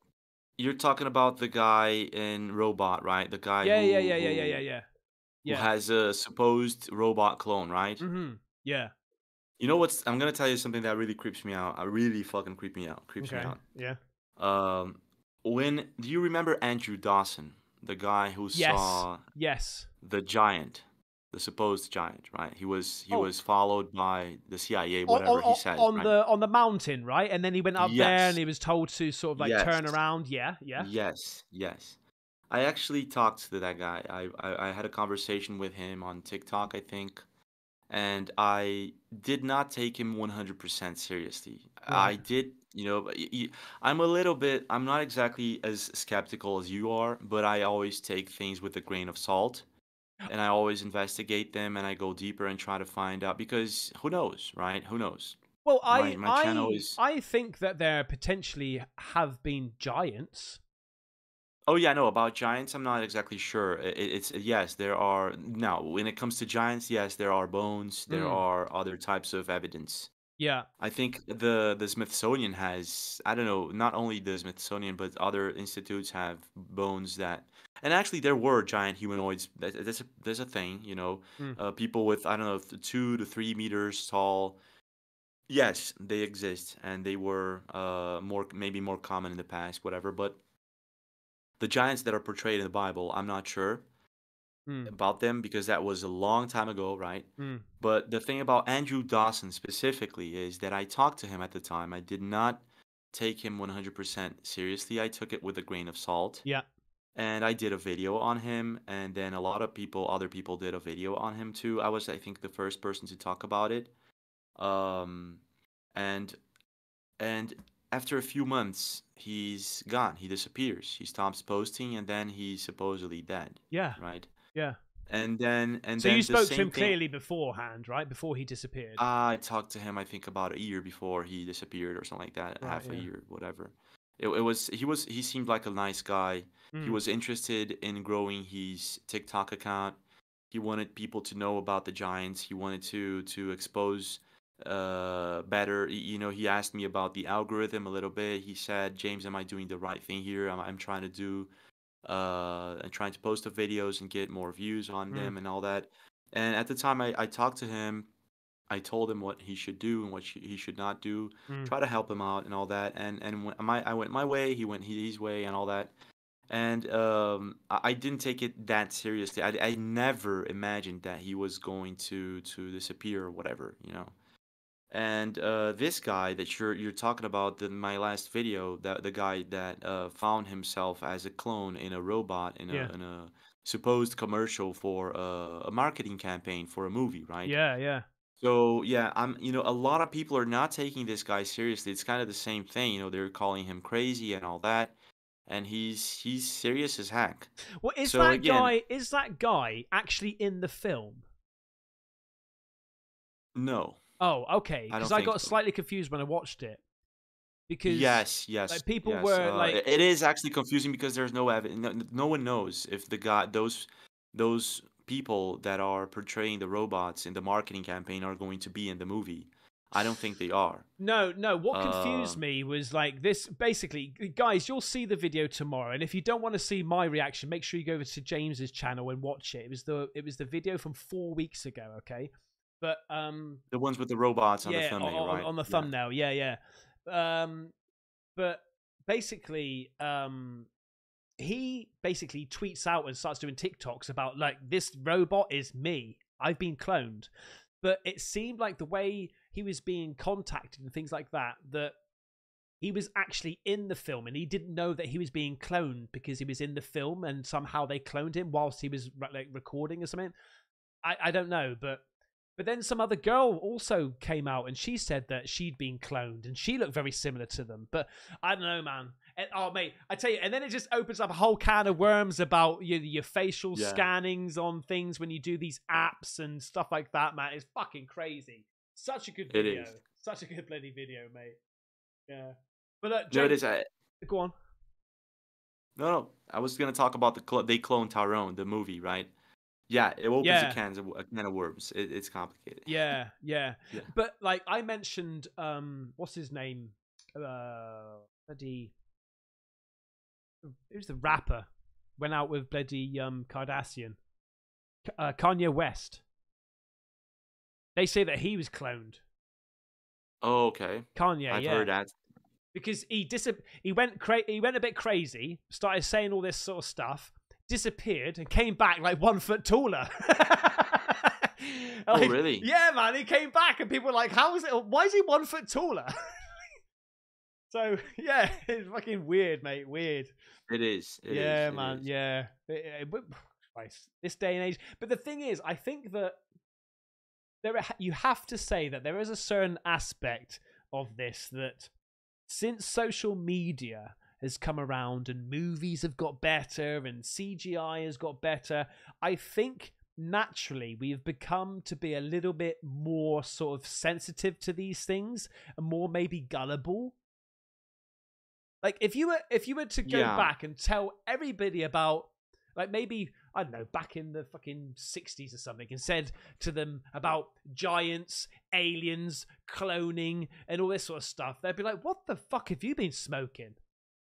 you're talking about the guy in Robot, right? The guy yeah, who, yeah, yeah, yeah, yeah, who- yeah, yeah. who has a supposed robot clone, right? Mm-hmm. Yeah. You know what's? I'm gonna tell you something that really creeps me out. I really fucking creep me out. Creeps Okay. me out. Yeah. Um, when do you remember Andrew Dawson, the guy who Yes. saw Yes. the giant, the supposed giant, right? He was he Oh. was followed by the CIA, whatever on, he on- on right? the on the mountain, right? And then he went up there and he was told to sort of like turn around. Yeah. Yeah. Yes, yes. I actually talked to that guy. I, I I had a conversation with him on TikTok, I think, and I did not take him 100% seriously. I did, you know, but y- y- I'm a little bit, I'm not exactly as skeptical as you are, but I always take things with a grain of salt. And I always investigate them and I go deeper and try to find out because who knows, right? Who knows? Well, I My- my channel I, is- I think that there potentially have been giants. Oh yeah, no, about giants, I'm not exactly sure. I- i- It's yes, there are now when it comes to giants, yes, there are bones, there Mm. are other types of evidence. Yeah. I think the the Smithsonian has I don't know, not only the Smithsonian but other institutes have bones that and actually there were giant humanoids. That, that's a there's a thing, you know, Mm. uh, people with I don't know, th- two to three meters tall. Yes, they exist, and they were uh more maybe more common in the past, whatever. But the giants that are portrayed in the Bible, I'm not sure Mm. about them because that was a long time ago, right? Mm. But the thing about Andrew Dawson specifically is that I talked to him at the time. I did not take him 100% seriously. I took it with a grain of salt. Yeah. And I did a video on him, and then a lot of people, other people, did a video on him too. I was, I think, the first person to talk about it. Um, and and after a few months, he's gone. He disappears. He stops posting, and then he's supposedly dead, Yeah. right? Yeah. And then and So then you spoke to him thing- clearly beforehand, right? Before he disappeared. I talked to him, I think, about a year before he disappeared or something like that, Right, half a year, whatever. It, it was he was he seemed like a nice guy. He Mm. was interested in growing his TikTok account. He wanted people to know about the Giants. He wanted to to expose uh better. You know, he asked me about the algorithm a little bit. He said, "James, am I doing the right thing here? I'm I'm trying to do uh and trying to post the videos and get more views on Mm. them and all that." And at the time I I talked to him, I told him what he should do and what he should not do Mm. try to help him out and all that. And and my I went my way, he went his way and all that. And um, I, I didn't take it that seriously. I, I never imagined that he was going to to disappear or whatever, you know. And uh, this guy that you're you're talking about in my last video, that the guy that uh, found himself as a clone in a robot in a Yeah. in a supposed commercial for a, a marketing campaign for a movie, right? Yeah, yeah. So yeah, I'm you know a lot of people are not taking this guy seriously. It's kind of the same thing, you know, they're calling him crazy and all that, and he's he's serious as heck. Well, is So that again- guy is that guy actually in the film? No. Oh, okay. Because I, think got so. slightly confused when I watched it. Because Yes, yes. people yes, were, uh, like- it- it is actually confusing because there's no evidence. No, no one knows if the guy those those people that are portraying the robots in the marketing campaign are going to be in the movie. I don't think they are. No, no. What confused Uh, me was like this. Basically, guys, you'll see the video tomorrow, and if you don't want to see my reaction, make sure you go over to James's channel and watch it. It was the it was the video from four weeks ago. Okay, but um, The ones with the robots on yeah, the thumbnail, on, right? on the Yeah. thumbnail. Yeah, yeah. Um, but basically, um, he basically tweets out and starts doing TikToks about like this robot is me. I've been cloned. But it seemed like the way he was being contacted and things like that, that he was actually in the film and he didn't know that he was being cloned because he was in the film and somehow they cloned him whilst he was like recording or something. I, I don't know, but but then some other girl also came out and she said that she'd been cloned and she looked very similar to them. But I don't know, man. And, oh, mate, I tell you, and then it just opens up a whole can of worms about your, your facial Yeah. scannings on things when you do these apps and stuff like that, man. It's fucking crazy. Such a good video. is. Such a good bloody video, mate. Yeah. But look, No, it James, is. I, go on. No, no. I was gonna talk about the cl- they Cloned Tyrone, the movie, right? Yeah, it opens Yeah. a can of a can of worms. It, it's complicated. Yeah, yeah, [laughs] Yeah. But like I mentioned, um, what's his name? Uh, bloody. Who's the rapper? Went out with bloody um Kardashian. Uh, Kanye West. They say that he was cloned. Oh, okay. Kanye, I've yeah. heard that. because he dis- he went cra- he went a bit crazy, started saying all this sort of stuff, disappeared, and came back like one foot taller. Oh, [laughs] really? Yeah, man, he came back, and people were like, "How is it? Why is he one foot taller?" [laughs] so yeah, [laughs] it's fucking weird, mate. Weird. It is. It is, yeah, it man. is. Yeah. It- it- this day and age. But the thing is, I think that there are- you have to say that there is a certain aspect of this that since social media has come around and movies have got better and CGI has got better, I think naturally we have become to be a little bit more sort of sensitive to these things and more maybe gullible. Like if you were if you were to go Yeah. back and tell everybody about like maybe I don't know back in the fucking 60s or something and said to them about giants, aliens, cloning and all this sort of stuff, they'd be like, "What the fuck have you been smoking?"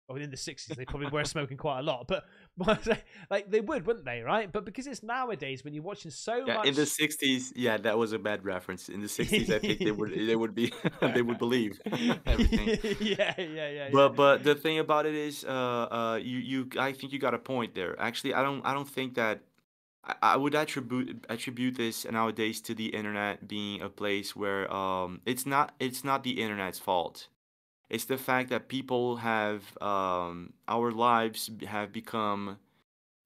Well, in the 60s they probably were smoking quite a lot, but [laughs] like they would, wouldn't they, right? But because it's nowadays when you're watching so Yeah, much in the '60s, yeah, that was a bad reference. In the '60s, I think they would they would be [laughs] they would believe [laughs] everything. yeah, yeah, yeah, yeah. But but the thing about it is, uh, uh, you you I think you got a point there. Actually, I don't I don't think that I, I would attribute attribute this nowadays to the internet being a place where um it's not it's not the internet's fault. It's the fact that people have um our lives have become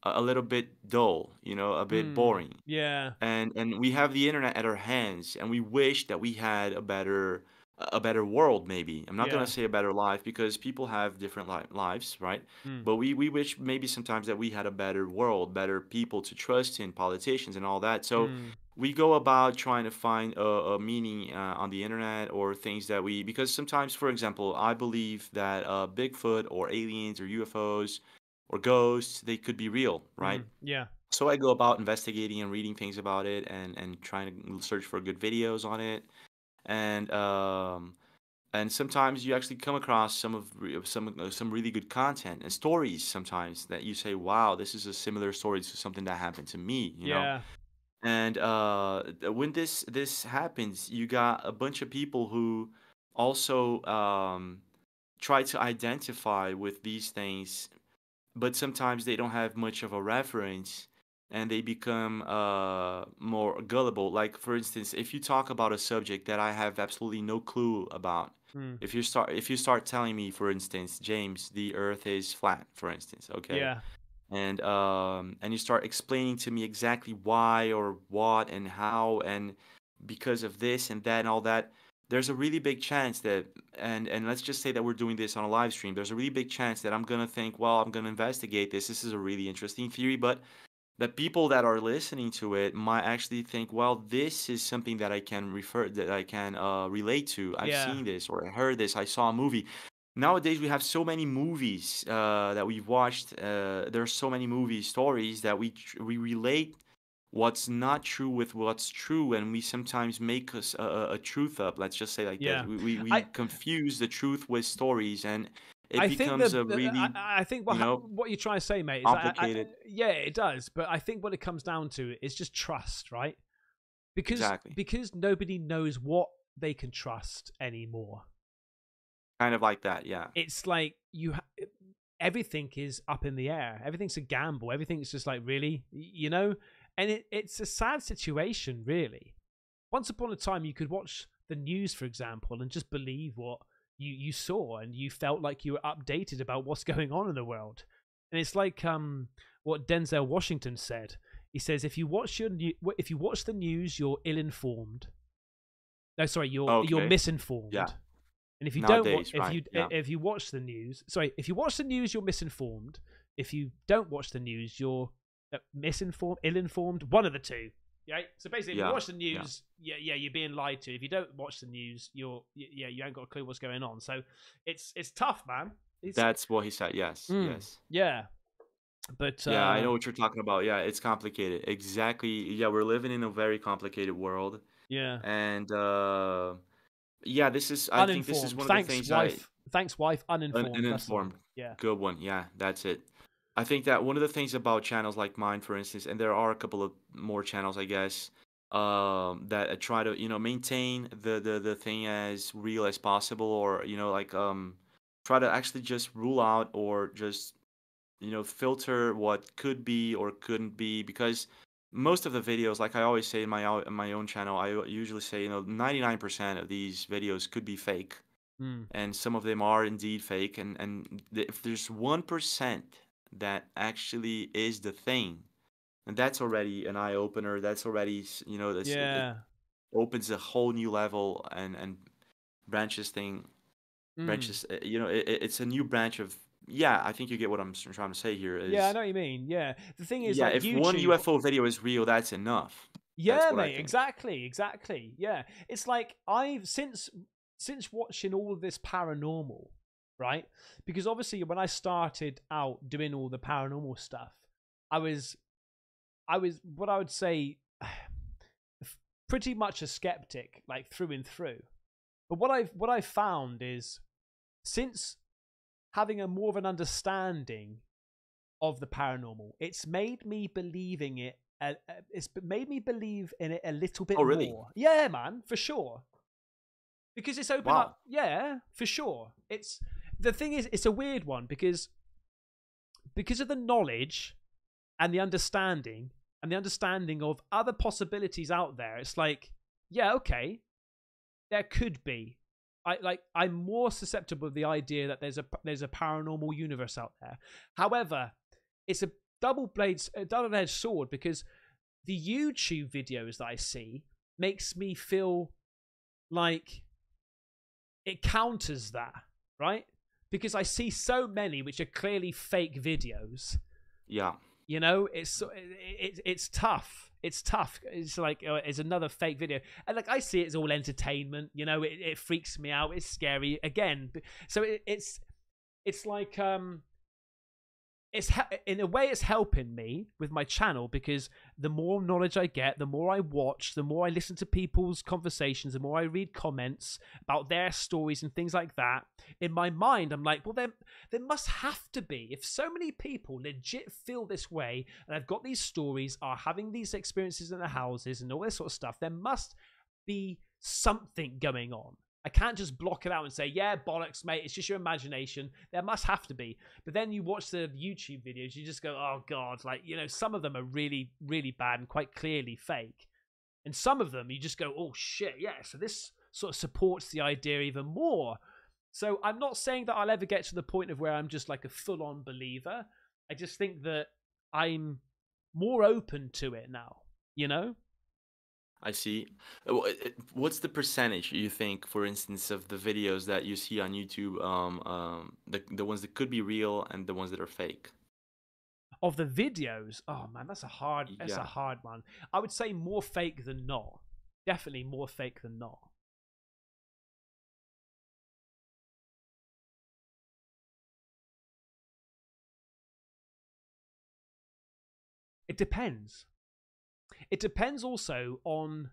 a, little bit dull, you know, a bit Hmm. boring yeah, and and we have the internet at our hands and we wish that we had a better a better world maybe i'm not Yeah. going to say a better life because people have different li- lives right Mm. but we we wish maybe sometimes that we had a better world better people to trust in politicians and all that so Mm. We go about trying to find a, a meaning uh, on the internet or things that we because sometimes for example i believe that uh, bigfoot or aliens or ufos or ghosts they could be real right Mm. yeah, so I go about investigating and reading things about it and and trying to search for good videos on it. And um and sometimes you actually come across some of some uh, some really good content and stories sometimes that you say, "Wow, this is a similar story to something that happened to me," you know. And uh, when this this happens, you got a bunch of people who also um, try to identify with these things, but sometimes they don't have much of a reference, and they become uh, more gullible. Like for instance, if you talk about a subject that I have absolutely no clue about, Mm. if you start if you start telling me, for instance, James, the Earth is flat, for instance, okay yeah, and um and you start explaining to me exactly why or what and how and because of this and that and all that there's a really big chance that and and let's just say that we're doing this on a live stream there's a really big chance that i'm gonna think well i'm gonna investigate this. This is a really interesting theory but the people that are listening to it might actually think well this is something that i can refer that i can uh relate to. I've Yeah. seen this or i heard this. I saw a movie nowadays we have so many movies uh, that we've watched. Uh, there's so many movie stories that we tr- we relate what's not true with what's true, and we sometimes make us a, a- truth up. Let's just say like Yeah. that. We we, we I- confuse the truth with stories, and it I think becomes the, a the- really I, I think what you know, what you're trying to say, mate, is that I- I- yeah, it does. But I think what it comes down to is just trust, right? Because Exactly. because nobody knows what they can trust anymore. Kind of like that. Yeah. It's like you. Ha- everything is up in the air. Everything's a gamble. Everything's just like really, you know. And it, it's a sad situation, really. Once upon a time, you could watch the news, for example, and just believe what you you saw, and you felt like you were updated about what's [laughs] going on in the world. And it's like um what Denzel Washington said. He says if you watch your new, if you watch the news, you're ill-informed. No, sorry, you're you're misinformed. Yeah. And if you don't, wa- Nowadays, if right, you yeah. if you watch the news, sorry, if you watch the news, you're misinformed. If you don't watch the news, you're uh, misinformed, ill-informed. One of the two. Right. So basically, if Yeah, you watch the news, yeah. yeah, you're being lied to. If you don't watch the news, you're yeah, you ain't got a clue what's going on. So it's it's tough, man. It's, That's what he said. Yes, Mm. yes. yeah. But uh, Yeah, I know what you're talking about. Yeah, it's complicated. Exactly. Yeah, we're living in a very complicated world, Yeah. and uh, yeah, this is. I think this is Uninformed. one Thanks, of the things wife. Thanks, wife. Uninformed. un- uninformed. Yeah. Good one. Yeah, that's it. I think that one of the things about channels like mine, for instance, and there are a couple of more channels, I guess, um, that try to you know maintain the the the thing as real as possible, or you know like um try to actually just rule out or just you know filter what could be or couldn't be because most of the videos like i always say in my in my own channel i usually say you know 99% of these videos could be fake Mm. and some of them are indeed fake and and if there's 1% that actually is the thing and that's already an eye opener that's already you know that's, it- it Yeah. opens a whole new level and and branches thing Mm. branches uh, you know it- it's a new branch of yeah i think you get what i'm trying to say here is Yeah, I know what you mean. Yeah. The thing is, yeah like if one ufo video is real that's enough Yeah, what I mate. Exactly. Exactly. Yeah. It's like I've since since watching all of this paranormal, right? Because obviously, when I started out doing all the paranormal stuff, I was, I was what I would say, [sighs] pretty much a skeptic, like through and through. But what I've what I've found is, since having a more of an understanding of the paranormal, it's made me believing it. Uh, uh, it's made me believe in it a little bit Oh, really? more. Yeah, man, for sure. Because it's opened Wow. up. Yeah, for sure. It's the thing is, it's a weird one because because of the knowledge and the understanding and the understanding of other possibilities out there. It's like, yeah, okay, there could be. I like. I'm more susceptible to the idea that there's a there's a paranormal universe out there. However, it's a double blade a double edged sword because the YouTube videos that I see makes me feel like it counters that, right? Because I see so many which are clearly fake videos. yeah You know, it's it, it, it's tough. It's tough. It's like uh, it's another fake video, and like I see it as all entertainment. You know, it, it freaks me out. It's scary again. So it, it's it's like um, it's in a way it's helping me with my channel because the more knowledge I get, the more I watch, the more I listen to people's conversations, the more I read comments about their stories and things like that. In my mind, I'm like, well, there there must have to be if so many people legit feel this way and I've got these stories, are having these experiences in their houses and all this sort of stuff. There must be something going on. I can't just block it out and say, yeah, bollocks, mate. It's just your imagination. There must have to be. But then you watch the YouTube videos, you just go, oh, God. Like, you know, some of them are really, really bad and quite clearly fake. And some of them, you just go, oh, shit, yeah. So this sort of supports the idea even more. So I'm not saying that I'll ever get to the point of where I'm just like a full on believer. I just think that I'm more open to it now, you know? I see. Uh, uh, What's the percentage you think, for instance, of the videos that you see on YouTube, um, um, the the ones that could be real and the ones that are fake? Of the videos, oh man, that's a hard that's a hard one. I would say more fake than not. Definitely more fake than not. It depends. It depends also on.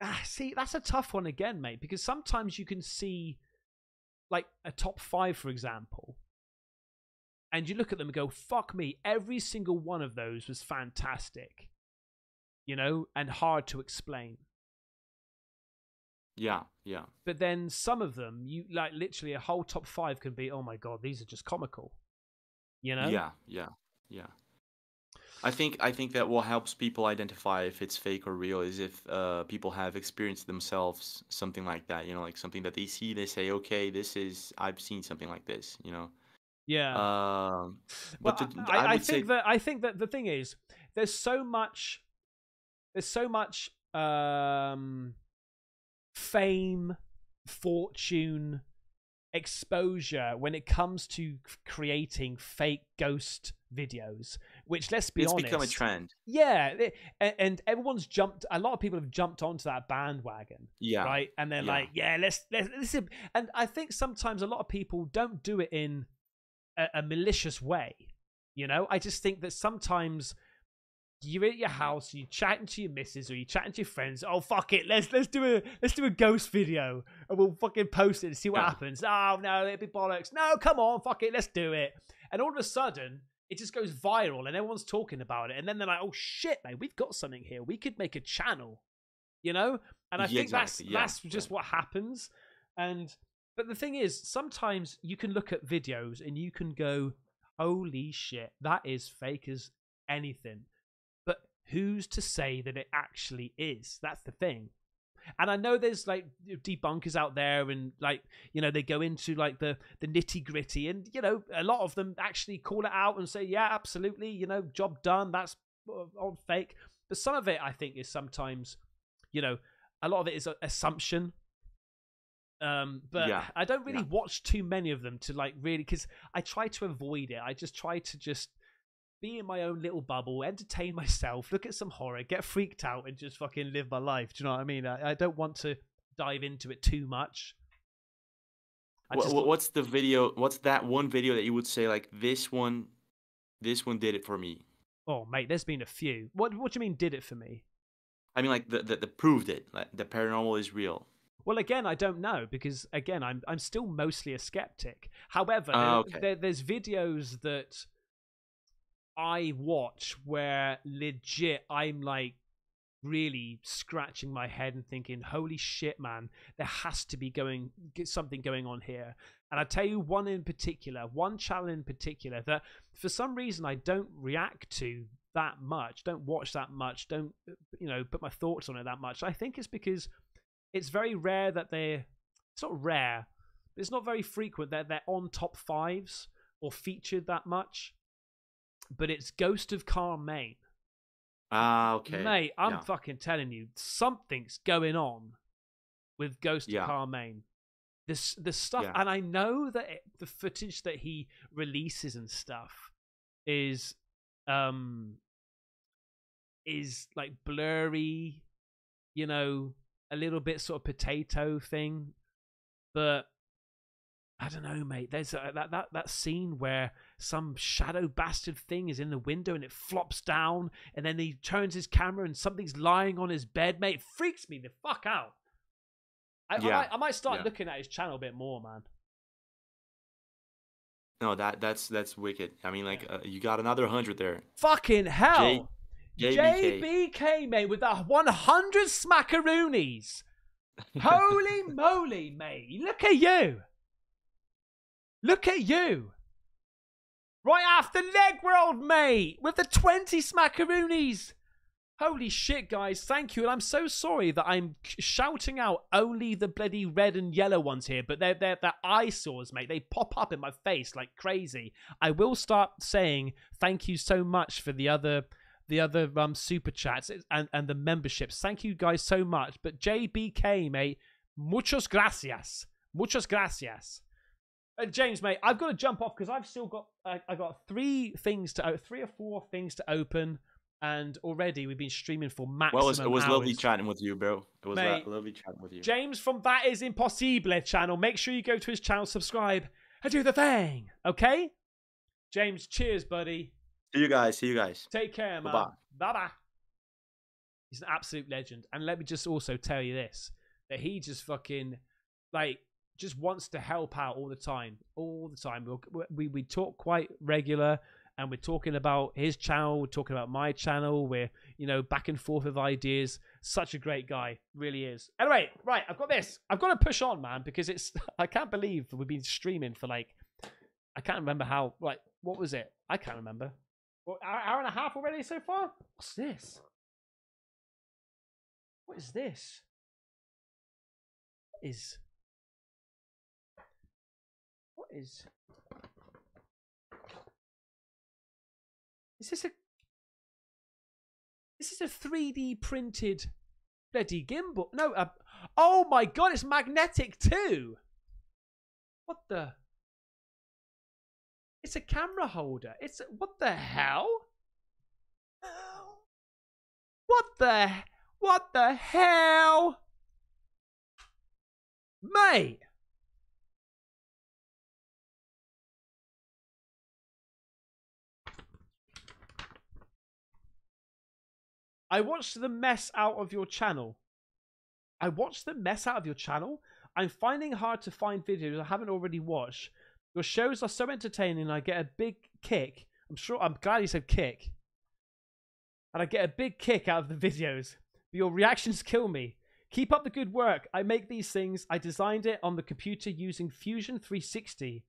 Ah, see, that's a tough one again, mate, because sometimes you can see, like, a top five, for example, and you look at them and go, fuck me, every single one of those was fantastic, you know, and hard to explain. Yeah, yeah, But then some of them, you like literally a whole top five can be, oh my god, these are just comical, you know? yeah, yeah, yeah. I think I think that what helps people identify if it's fake or real is if uh, people have experienced themselves something like that. You know, like something that they see, they say, "Okay, this is I've seen something like this." You know. Yeah. Um, Well, but the, I, I, I would say- think that I think that the thing is, there's so much, there's so much um, fame, fortune, exposure when it comes to creating fake ghost videos, which let's be it's honest, become a trend. Yeah, it- a- and everyone's jumped. A lot of people have jumped onto that bandwagon, Yeah. right? And they're yeah. like, "Yeah, let's let's listen." And I think sometimes a lot of people don't do it in a, a malicious way. You know, I just think that sometimes you're at your mm-hmm. house, you're chatting to your missus or you're chatting to your friends. Oh fuck it, let's let's do a let's do a ghost video and we'll fucking post it and see what Yeah. happens. Oh no, it'd be bollocks. No, come on, fuck it, let's do it. And all of a sudden, it just goes viral and everyone's talking about it. And then they're like, oh shit, man, we've got something here. We could make a channel, you know? And I Yeah, think that's yeah, that's just what happens. And but the thing is, sometimes you can look at videos and you can go, holy shit, that is fake as anything. But who's to say that it actually is? That's the thing. And I know there's like debunkers out there, and like you know they go into like the the nitty gritty, and you know a lot of them actually call it out and say, yeah, absolutely, you know, job done. That's uh, on fake. But some of it, I think, is sometimes, you know, a lot of it is a assumption. Um, but Yeah, I don't really yeah. watch too many of them to like really because I try to avoid it. I just try to just be in my own little bubble, entertain [laughs] myself, look at some horror, get freaked out, and just fucking live my life. Do you know what I mean? I, I don't want to dive into it too much. I just- what's the video? What's that one video that you would say like this one? This one did it for me. oh, mate, there's been a few. What What do you mean? Did it for me? I mean, like the the, the proved it. Like the paranormal is real. Well, again, I don't know because again, I'm I'm still mostly a skeptic. However, Ah, there- okay. there, there's videos that I watch where legit I'm like really scratching my head and thinking, "Holy shit, man! There has to be going something going on here." And I tell you one in particular, one channel in particular that for some reason I don't react to that much, don't watch that much, don't you know put my thoughts on it that much. I think it's because it's very rare that they're it's not rare but it's not very frequent that they're on top fives or featured that much but it's ghost of carmaine Ah, okay. mate i'm yeah. fucking telling you something's going on with ghost Yeah. of carmaine this the stuff Yeah. and i know that it, the footage that he releases and stuff is um is like blurry you know a little bit sort of potato thing but I don't know, mate. There's a, that that that scene where some shadow bastard thing is in the window and it flops down, and then he turns his camera and something's lying on his bed, mate. It freaks me the fuck out. I, I, Yeah, might, I might start yeah. looking at his channel a bit more, man. No, that that's that's wicked. I mean, like uh, you got another hundred there. Fucking hell, JBK. JBK, mate, with the 100 smackaroonies. [laughs] Holy moly, mate! Look at you. Look at you. Right after leg world, mate, with the 20 smackaroonies. Holy shit, guys. Thank you. And I'm so sorry that I'm shouting out only the bloody red and yellow ones here, but they're, they're, they're eyesores, mate. They pop up in my face like crazy. I will start saying thank you so much for the other the other um super chats and, and the memberships. Thank you guys so much. But JBK, mate, muchos gracias. Muchos gracias. Uh, James, mate, I've got to jump off because I've still got uh, I got three things to three or four things to open, and already we've been streaming for maximum Well, it was, it was lovely chatting with you, bro. It was Mate, lo- lovely chatting with you. James from That Is Impossible channel. Make sure you go to his channel, subscribe, and do the thing. Okay? James, cheers, buddy. See you guys. See you guys. Take care, man. Bye-bye. Bye bye. He's an absolute legend. And let me just also tell you this that he just fucking, like, just wants to help out all the time. All the time. We'll, we, we talk quite regular and we're talking about his channel. We're talking about my channel. We're, you know, back and forth of ideas. Such a great guy. Really is. Anyway, right. I've got this. I've got to push on, man, because it's, [laughs] I can't believe we've been streaming for like, I can't remember how, like, what was it? I can't remember. Well, hour, hour and a half already so far? What's this? What is this? What is. Is. Is this a. This Is a 3D printed bloody gimbal? No, uh, oh my god, it's magnetic too! What the. It's a camera holder. It's what the hell? What the what the hell? Mate. I watched the mess out of your channel. I watched the mess out of your channel. I'm finding hard to find videos I haven't already watched. Your shows are so entertaining. I get a big kick. I'm sure. I'm glad you said kick. And I get a big kick out of the [laughs] videos. But your reactions kill me. Keep up the good work. I make these things. I designed it on the computer using Fusion 360.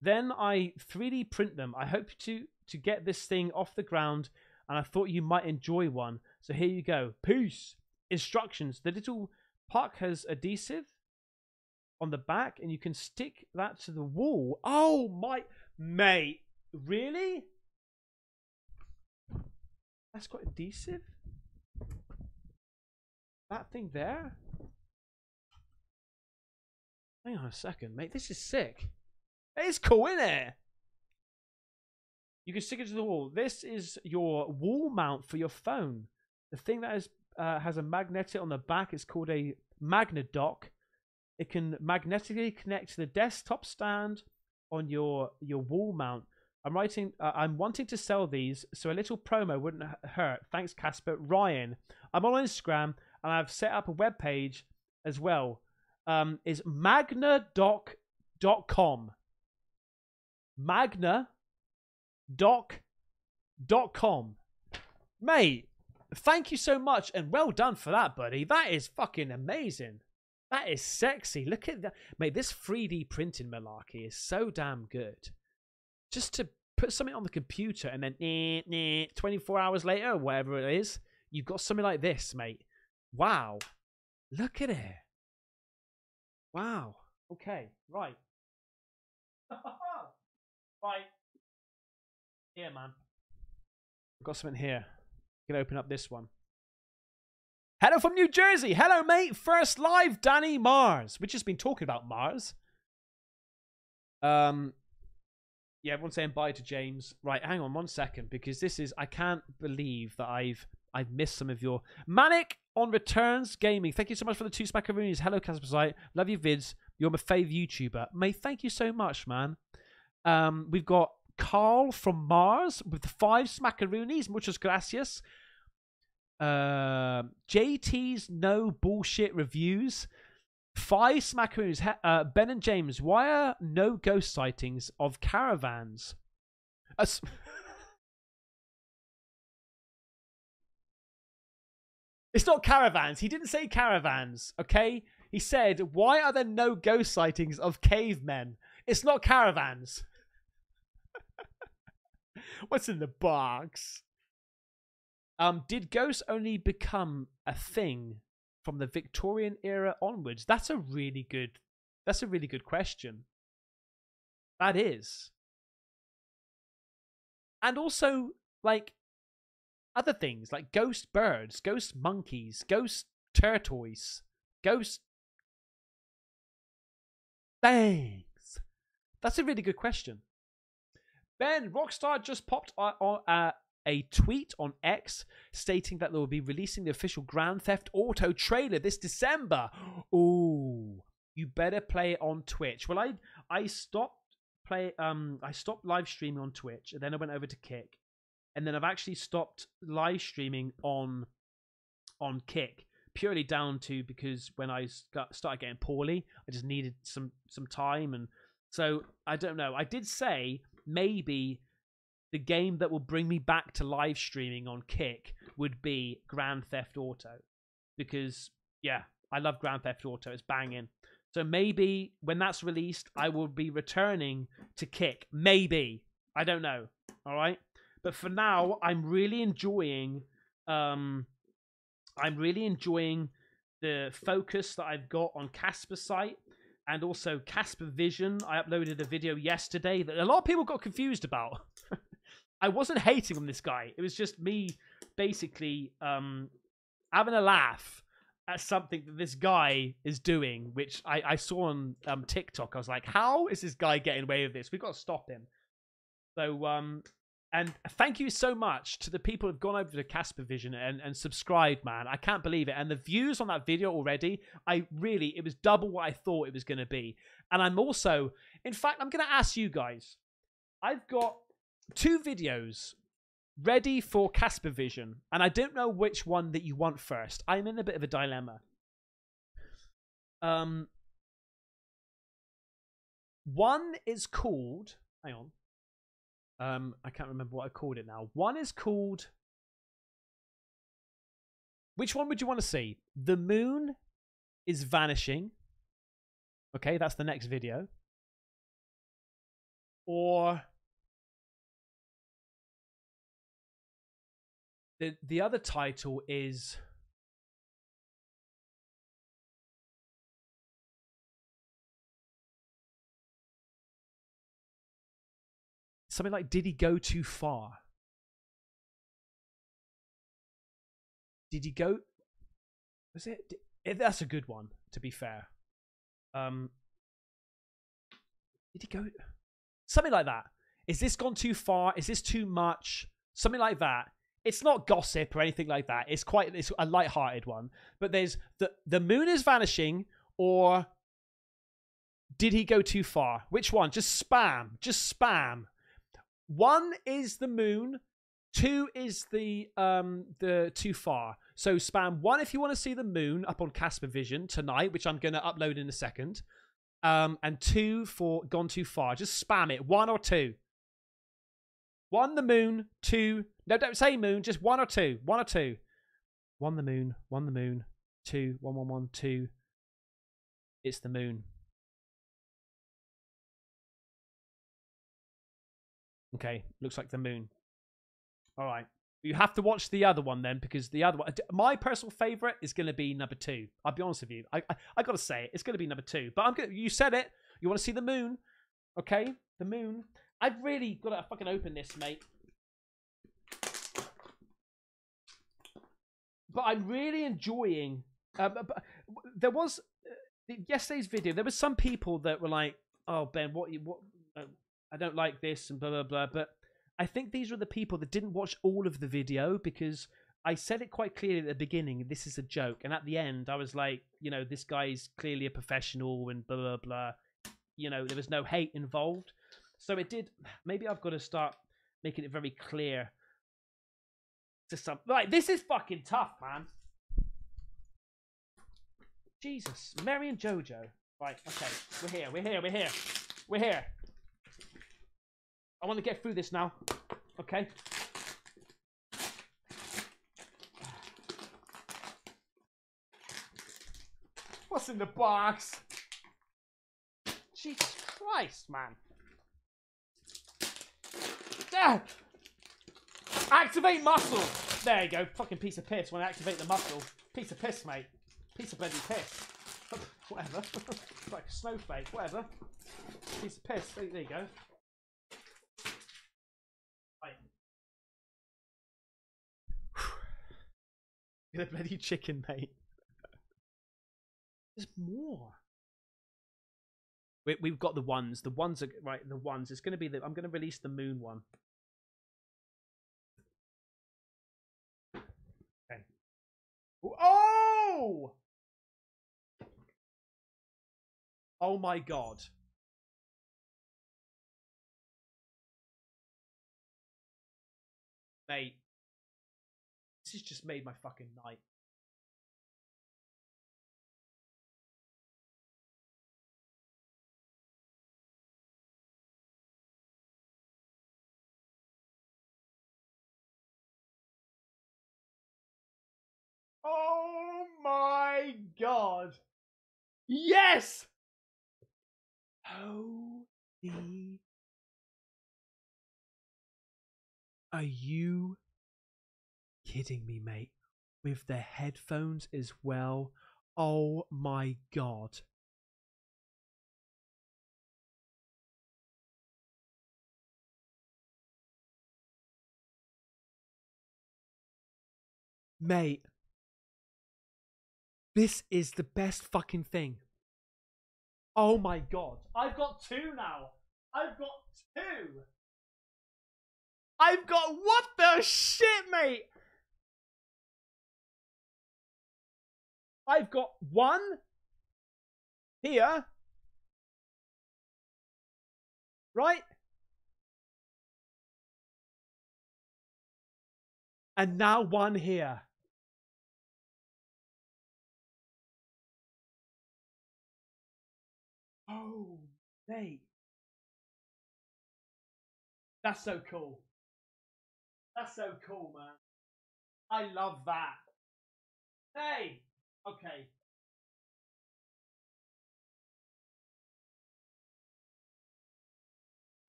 Then I 3D print them. I hope to to get this thing off the ground and I thought you might enjoy one. So here you go. Peace. Instructions. The little puck has adhesive on the back and you can stick that to the wall. Oh my mate. Really? That's got adhesive? That thing there? Hang on a second, mate. This is sick. It's cool, isn't it? You can stick it to the wall. This is your wall mount for your phone. The thing that uh, has a magnetic on the back is called a Magnedock. It can magnetically connect to the desktop stand on your your wall mount. I'm writing. Uh, I'm wanting to sell these, so a little promo wouldn't hurt. Thanks, Casper. Ryan. I'm on Instagram and I've set up a web page as well. Um, is magnadoc.com. Magna doc.com. Mate, thank you so much and well done for that, buddy. That is fucking amazing. That is sexy. Look at that. Mate, this 3D printing malarkey is so damn good. Just to put something on the computer and then nah, nah, 24 hours later whatever it is, you've got something like this, mate. Wow. Look at it. Wow. Okay, right. [laughs] right. Here, man. I've got something here. Can open up this one. Hello from New Jersey. Hello, mate. First live, Danny Mars. We've just been talking about Mars. Um, yeah, everyone's saying bye to James. Right, hang on one second because this is I can't believe that I've I've missed some of your manic on returns gaming. Thank you so much for the two smackaroonies. Hello, Casper Love your vids. You're my fave YouTuber. Mate, thank you so much, man. Um, we've got Carl from Mars with five smackaroonies. Muchas gracias. Uh, JT's no bullshit reviews. Five smackaroonies. Uh, ben and James, why are no ghost sightings of caravans? Uh, [laughs] it's not caravans. He didn't say caravans, okay? He said, why are there no ghost sightings of cavemen? It's not caravans. [laughs] What's in the box? Um, did ghosts only become a thing from the Victorian era onwards? That's a really good. That's a really good question. That is. And also, like other things like ghost birds, ghost monkeys, ghost tortoise, ghost. things. That's a really good question. Ben, Rockstar just popped a tweet on X stating that they will be releasing the official Grand Theft Auto trailer this December. Ooh, you better play it on Twitch. Well, I I stopped play um I stopped live streaming on Twitch and then I went over to Kick. And then I've actually stopped live streaming on on Kick purely down to because when I got, started getting poorly, I just needed some some time and so I don't know. I did say maybe the game that will bring me back to live streaming on Kick would be Grand Theft Auto. Because, yeah, I love Grand Theft Auto. It's banging. So maybe when that's released, I will be returning to Kick. Maybe. I don't know. All right. But for now, I'm really enjoying. Um, I'm really enjoying the focus that I've got on Casper sight and also Casper Vision. I uploaded a video yesterday that a lot of people got confused about. [laughs] I wasn't hating on this guy. It was just me basically um, having a laugh at something that this guy is doing, which I, I saw on um, TikTok. I was like, how is this guy getting away with this? We've got to stop him. So, um, And thank you so much to the people who've gone over to Casper Vision and, and subscribed, man. I can't believe it. And the views on that video already, I really, it was double what I thought it was going to be. And I'm also, in fact, I'm going to ask you guys. I've got two videos ready for Casper Vision, and I don't know which one that you want first. I'm in a bit of a dilemma. Um, one is called. Hang on. Um, I can't remember what I called it now. One is called. Which one would you want to see? The moon is vanishing. Okay, that's the next video. Or the the other title is something like did he go too far? Did he go was it Did- that's a good one to be fair. Um did he go something like that. Is this gone too far? Is this too much? Something like that. It's not gossip or anything like that. It's quite it's a light-hearted one. But there's the the moon is vanishing or did he go too far? Which one? Just spam just spam one is the moon two is the um the too far. So spam one if you want to see the moon up on casper vision tonight which i'm to upload in a second um and two for gone too far. Just spam it one or two. One the moon two no don't say moon just one or two one or two. One the moon one the moon two one one one two. It's the moon Okay, looks like the moon. All right. You have to watch the other one then, because the other one, my personal favorite is going to be number two. I'll be honest with you. I I, I got to say it. It's going to be number two. But I'm going. You said it. You want to see the moon? Okay, the moon. I've really got to fucking open this, mate. But I'm really enjoying. Uh, but, there was uh, yesterday's video. There were some people that were like, "Oh Ben, what you what." Uh, I don't like this and blah blah blah. But I think these were the people that didn't watch all of the video because I said it quite clearly at the beginning. This is a joke, and at the end, I was like, you know, this guy's clearly a professional and blah blah blah. You know, there was no hate involved, so it did. Maybe I've got to start making it very clear to some. Right, this is fucking tough, man. Jesus, Mary and Jojo. Right, okay, we're here, we're here, we're here, we're here. I want to get through this now. Okay. What's in the box? Jesus Christ, man. Ah! Activate muscle. There you go. Fucking piece of piss. when I activate the muscle? Piece of piss, mate. Piece of bloody piss. [laughs] Whatever. [laughs] like a snowflake. Whatever. Piece of piss. There, there you go. Right. Get a bloody chicken, mate. There's more. We, we've got the ones. The ones are right. The ones. It's going to be the. I'm going to release the moon one. Okay. Oh! Oh my god. Mate. This has just made my fucking night. Oh my god. Yes! Holy. Are you kidding me, mate? With the headphones as well? Oh my god. Mate. This is the best fucking thing. Oh my god. I've got two now. I've got two. I've got what the shit, mate? I've got one here. Right? And now one here. Oh, mate. That's so cool. That's so cool, man. I love that. Hey, okay.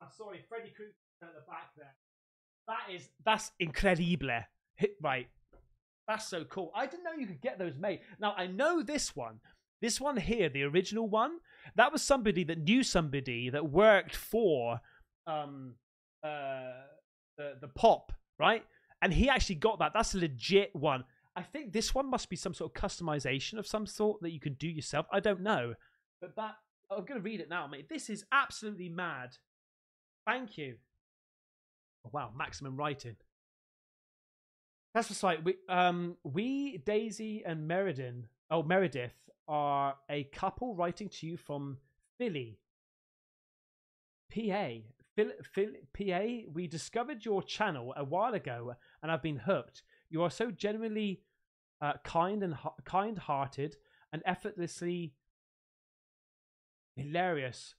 I'm sorry, Freddy Krueger at the back there. That is that's incredible. Right. That's so cool. I didn't know you could get those made. Now I know this one. This one here, the original one, that was somebody that knew somebody that worked for um uh the the pop, right? And he actually got that. That's a legit one. I think this one must be some sort of customization of some sort that you can do yourself. I don't know. But that I'm gonna read it now, mate. This is absolutely mad. Thank you. Oh, wow, maximum writing. That's the site. we um we Daisy and Meredith oh Meredith are a couple writing to you from Philly. PA. Phil, Phil, PA, we discovered your channel a while ago and I've been hooked. You are so genuinely uh, kind and kind-hearted and effortlessly hilarious,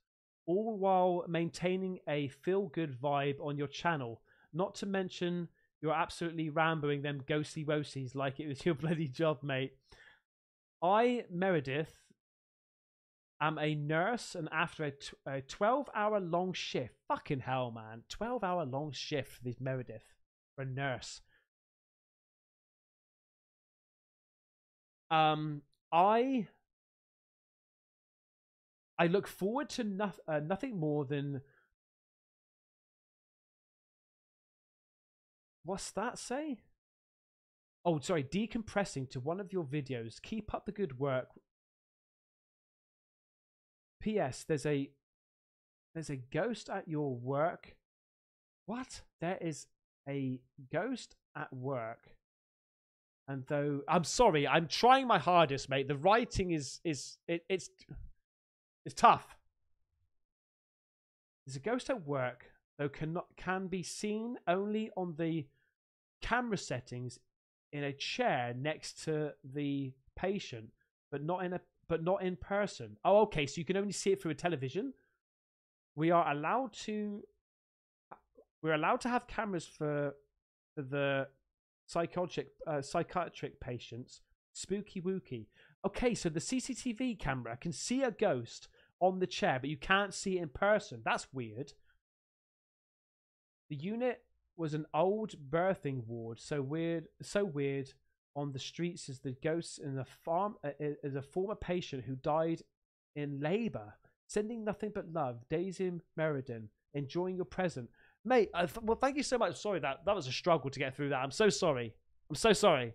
all while maintaining a feel-good vibe on your channel. Not to mention, you're absolutely rambling them ghostly roasties like it was [laughs] your bloody job, mate. I, Meredith, am a nurse, and after a, t- a 12 hour long shift, fucking hell, man, 12 hour long shift this Meredith for a nurse. Um, I I look forward to no- uh, nothing more than what's that say? Oh, sorry, decompressing to one of your videos. Keep up the good work. P.S. There's a there's a ghost at your work. What? There is a ghost at work. And though I'm sorry, I'm trying my hardest, mate. The writing is is it, it's it's tough. There's a ghost at work, though cannot can be seen only on the camera settings in a chair next to the patient, but not in a but not in person. Oh, okay. So you can only see it through a television. We are allowed to. We're allowed to have cameras for, for the psychiatric uh, psychiatric patients. Spooky wooky. Okay, so the CCTV camera can see a ghost on the chair, but you can't see it in person. That's weird. The unit was an old birthing ward, so weird, so weird on the streets is the ghost in the farm uh, as a former patient who died in labor, sending nothing but love. Daisy Meriden, enjoying your present, mate. Uh, well, thank you so much. Sorry that that was a struggle to get through that. I'm so sorry. I'm so sorry.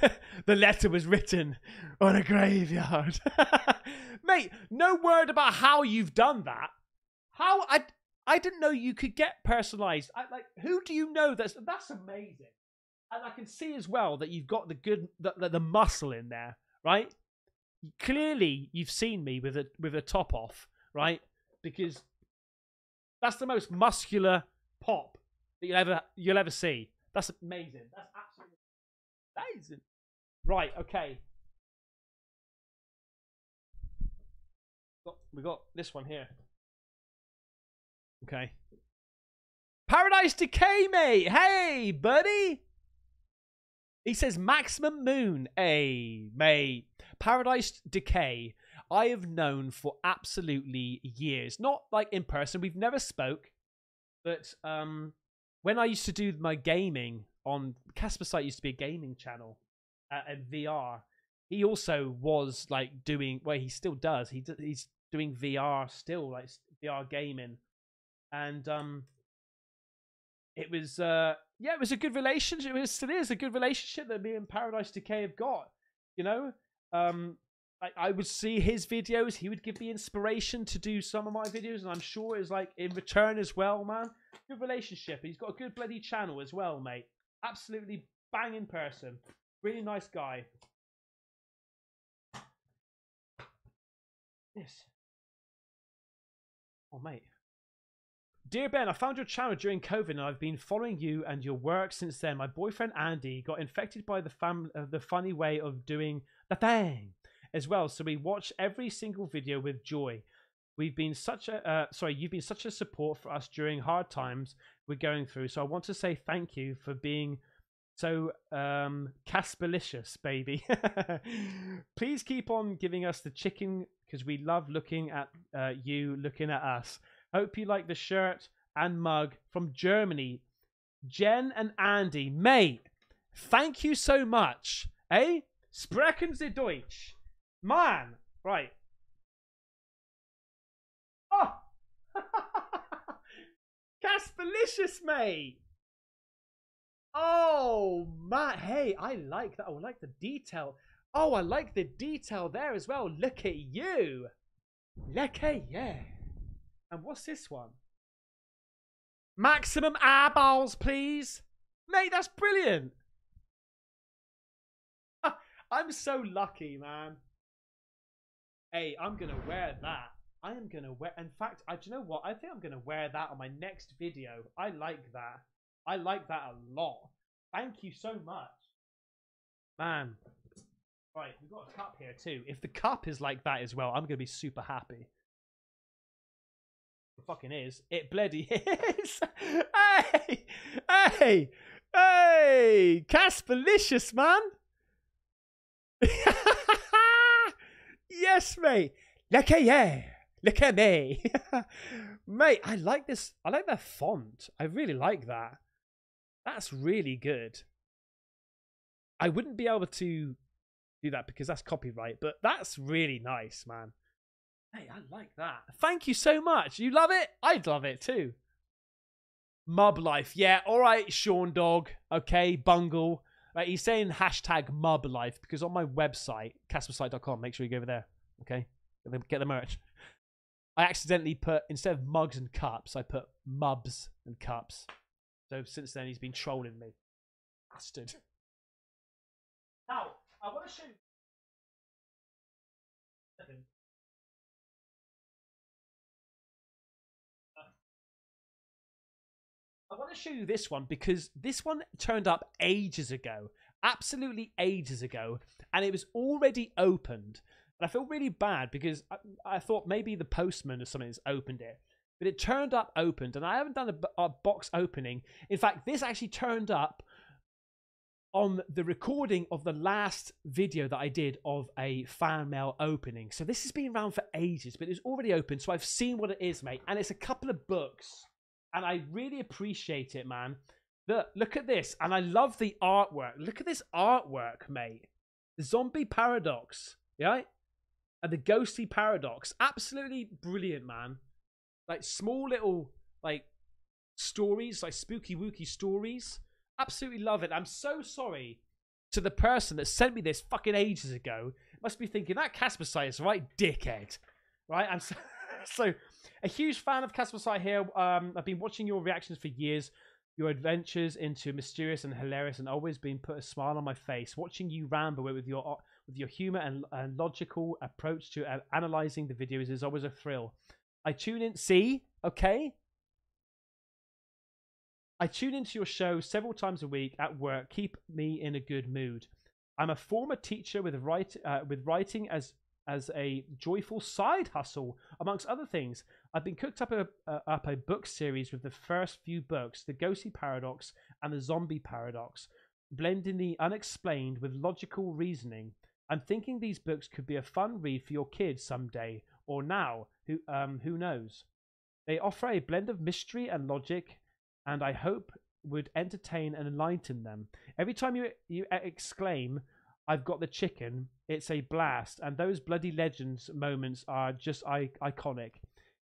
[laughs] the letter was written on a graveyard, [laughs] mate. No word about how you've done that. How I I didn't know you could get personalized. Like, who do you know that's that's amazing? And I can see as well that you've got the good the, the, the muscle in there, right? Clearly, you've seen me with a with a top off, right? Because that's the most muscular pop that you'll ever you'll ever see. That's amazing. That's absolutely amazing. Right. Okay. We got this one here. Okay. Paradise Decay, mate. Hey, buddy. He says Maximum Moon. Hey, mate. Paradise Decay. I have known for absolutely years. Not like in person. We've never spoke, but um, when I used to do my gaming on Casper sight used to be a gaming channel uh, and VR. He also was like doing. Well, he still does. He he's doing VR still, like VR gaming and um it was uh yeah it was a good relationship it still is a good relationship that me and paradise decay have got you know um I, I would see his videos. He would give me inspiration to do some of my videos, and I'm sure it's like in return as well, man. Good relationship. He's got a good bloody channel as well, mate. Absolutely banging person. Really nice guy. Yes. Oh, mate. Dear Ben, I found your channel during COVID and I've been following you and your work since then. My boyfriend Andy got infected by the fam- uh, the funny way of doing the thing as well, so we watch every single video with joy. We've been such a uh, sorry, you've been such a support for us during hard times we're going through. So I want to say thank you for being so um Casperlicious, baby. [laughs] Please keep on giving us the chicken because we love looking at uh, you looking at us. Hope you like the shirt and mug from Germany. Jen and Andy, mate, thank you so much. Eh? Sprechen Sie Deutsch. Man, right. Oh! [laughs] Casperlicious, mate. Oh, man. Hey, I like that. Oh, I like the detail. Oh, I like the detail there as well. Look at you. Look at you. And what's this one? Maximum eyeballs, please. Mate, that's brilliant. [laughs] I'm so lucky, man. Hey, I'm gonna wear that. I am gonna wear. In fact, I do you know what? I think I'm gonna wear that on my next video. I like that. I like that a lot. Thank you so much, man. Right, we've got a cup here too. If the cup is like that as well, I'm gonna be super happy. Fucking is. It bloody [laughs] is. hey, hey, hey, Casperlicious, man. [laughs] yes, mate. Look at yeah. Look at me. [laughs] mate, I like this. I like that font. I really like that. That's really good. I wouldn't be able to do that because that's copyright, but that's really nice, man. Hey, I like that. Thank you so much. You love it? I'd love it too. Mub life. Yeah, all right, Sean Dog. Okay, Bungle. Right, he's saying hashtag mub life because on my website, caspersight.com, make sure you go over there. Okay? Get the merch. I accidentally put, instead of mugs and cups, I put mubs and cups. So since then, he's been trolling me. Bastard. Now, I want to show you. I want to show you this one because this one turned up ages ago, absolutely ages ago, and it was already opened. And I feel really bad because I, I thought maybe the postman or something has opened it, but it turned up opened, and I haven't done a, a box opening. In fact, this actually turned up on the recording of the last video that I did of a fan mail opening. So this has been around for ages, but it's already open. So I've seen what it is, mate. And it's a couple of books and I really appreciate it, man. Look, look at this, and I love the artwork. Look at this artwork, mate. The zombie paradox, yeah, and the ghostly paradox. Absolutely brilliant, man. Like small little like stories, like spooky wooky stories. Absolutely love it. I'm so sorry to the person that sent me this fucking ages ago. Must be thinking that Casper sight is right, dickhead. Right? I'm so, [laughs] so a huge fan of Casper here. Um, I've been watching your reactions for years. Your adventures into mysterious and hilarious, and always been put a smile on my face. Watching you ramble with your with your humor and, and logical approach to uh, analyzing the videos is always a thrill. I tune in. See, okay. I tune into your show several times a week at work. Keep me in a good mood. I'm a former teacher with write, uh, with writing as as a joyful side hustle, amongst other things. I've been cooked up a, up a book series with the first few books, The Ghostly Paradox and The Zombie Paradox, blending the unexplained with logical reasoning. I'm thinking these books could be a fun read for your kids someday, or now, who, um, who knows. They offer a blend of mystery and logic, and I hope would entertain and enlighten them. Every time you, you exclaim, I've got the chicken. It's a blast, and those bloody legends moments are just I- iconic.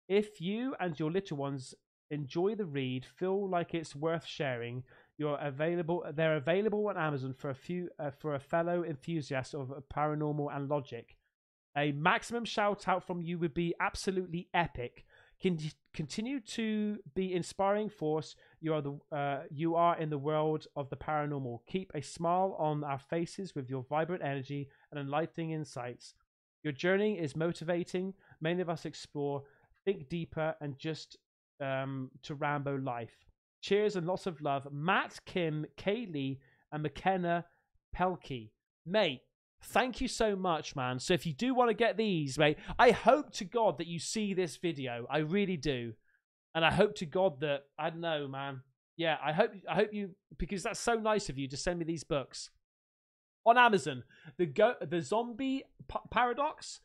If you and your little ones enjoy the read, feel like it's worth sharing, you're available. They're available on Amazon for a few uh, for a fellow enthusiast of paranormal and logic. A maximum shout out from you would be absolutely epic. Continue to be inspiring force. You are the uh, you are in the world of the paranormal. Keep a smile on our faces with your vibrant energy and enlightening insights. Your journey is motivating. Many of us explore, think deeper, and just um, to Rambo life. Cheers and lots of love, Matt, Kim, Kaylee, and McKenna Pelkey. Mate, thank you so much, man. So if you do want to get these, mate, I hope to God that you see this video. I really do. And I hope to God that I don't know, man. Yeah, I hope I hope you because that's so nice of you to send me these books on Amazon. The go the zombie paradox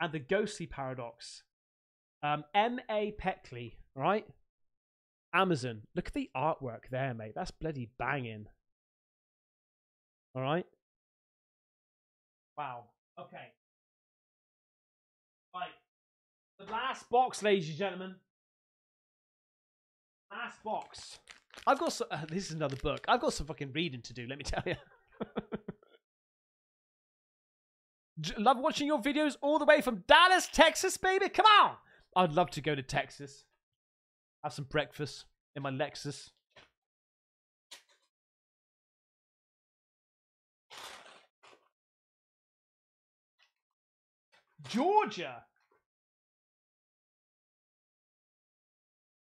and the ghostly paradox. Um, M. A. Peckley, right? Amazon. Look at the artwork there, mate. That's bloody banging. All right. Wow. Okay. Right. The last box, ladies and gentlemen. Last box. I've got some, uh, [laughs] this is another book. I've got some fucking reading to do. Let me tell you. [laughs] love watching your videos all the way from Dallas, Texas, baby. Come on. I'd love to go to Texas. Have some breakfast in my Lexus. Georgia.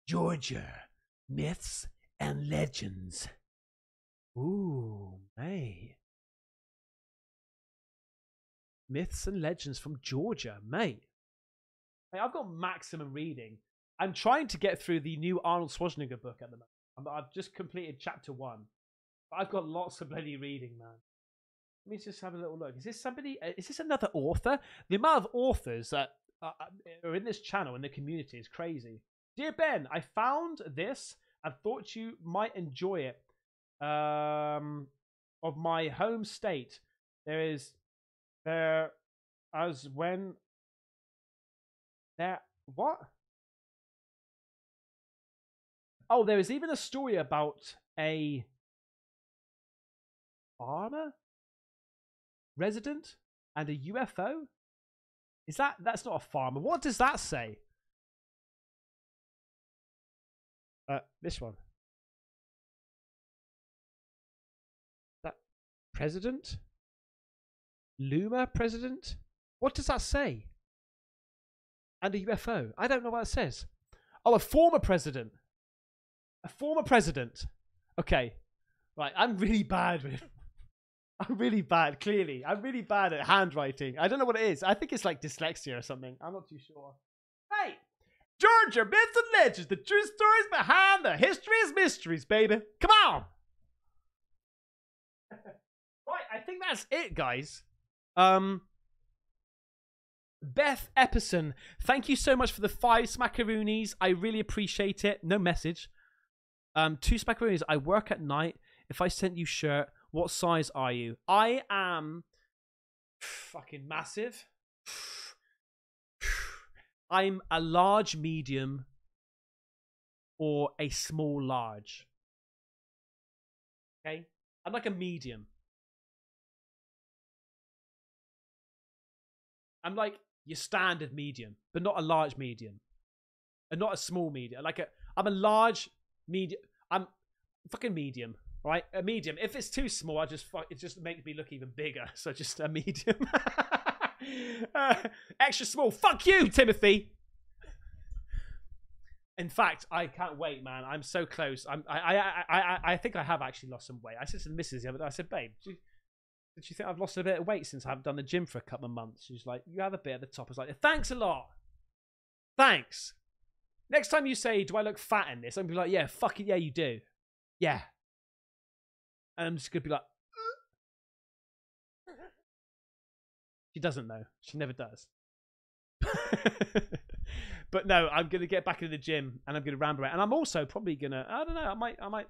Georgia. Myths and legends. Ooh, mate. Myths and legends from Georgia, mate. Hey, I've got maximum reading. I'm trying to get through the new Arnold Schwarzenegger book at the moment. I've just completed chapter one. But I've got lots of bloody reading, man. Let me just have a little look. Is this somebody? uh, Is this another author? The amount of authors that are in this channel in the community is crazy. Dear Ben, I found this and thought you might enjoy it. Um, of my home state, there is there as when there what? Oh, there is even a story about a farmer resident and a UFO. Is that that's not a farmer? What does that say? Uh, this one. That president? Luma president? What does that say? And a UFO. I don't know what it says. Oh, a former president. A former president. Okay. Right, I'm really bad with [laughs] I'm really bad, clearly. I'm really bad at handwriting. I don't know what it is. I think it's like dyslexia or something. I'm not too sure. Hey! Georgia, myths and legends, the true stories behind the history's mysteries, baby. Come on! [laughs] right, I think that's it, guys. Um, Beth Epperson, thank you so much for the five smackaroonies. I really appreciate it. No message. Um, two smackaroonies. I work at night. If I sent you shirt, what size are you? I am fucking massive. [sighs] I'm a large medium or a small large. Okay? I'm like a medium. I'm like your standard medium, but not a large medium. And not a small medium. Like a I'm a large medium. I'm fucking medium, right? A medium. If it's too small, I just it just makes me look even bigger. [laughs] So just a medium. [laughs] Uh, extra small. Fuck you, Timothy. In fact, I can't wait, man. I'm so close. I'm. I. I. I. I, I think I have actually lost some weight. I said to the missus the other day. I said, "Babe, do you, did you think I've lost a bit of weight since I haven't done the gym for a couple of months?" She's like, "You have a bit at the top." I was like, "Thanks a lot. Thanks." Next time you say, "Do I look fat in this?" I'm gonna be like, "Yeah, fuck it, yeah, you do." Yeah. And I'm just gonna be like, she doesn't know. She never does. [laughs] but no, I'm gonna get back into the gym and I'm gonna ramble around. And I'm also probably gonna, I don't know, I might, I might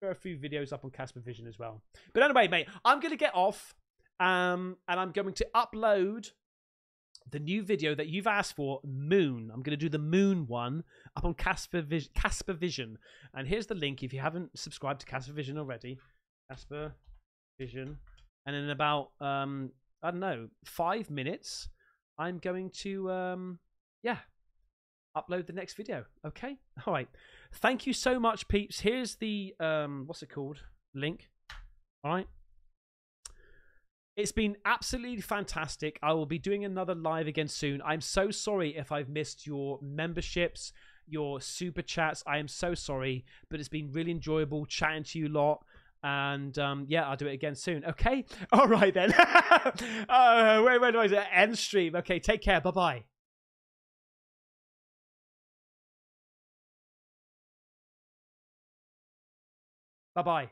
throw a few videos up on Casper Vision as well. But anyway, mate, I'm gonna get off, um, and I'm going to upload the new video that you've asked for, Moon. I'm going to do the Moon one up on Casper, Vis- Casper Vision. And here's the link if you haven't subscribed to Casper Vision already. Casper Vision. And in about, um, I don't know, five minutes, I'm going to um yeah upload the next video. Okay, [laughs] all right. Thank you so much, peeps. Here's the um what's it called link. All right. It's been absolutely fantastic. I will be doing another live again soon. I'm so sorry if I've missed your memberships, your super chats. I am so sorry, but it's been really enjoyable chatting to you lot. And um, yeah, I'll do it again soon. Okay. [laughs] All right then. [laughs] uh, where, where do I end stream? Okay. Take care. Bye bye. Bye bye.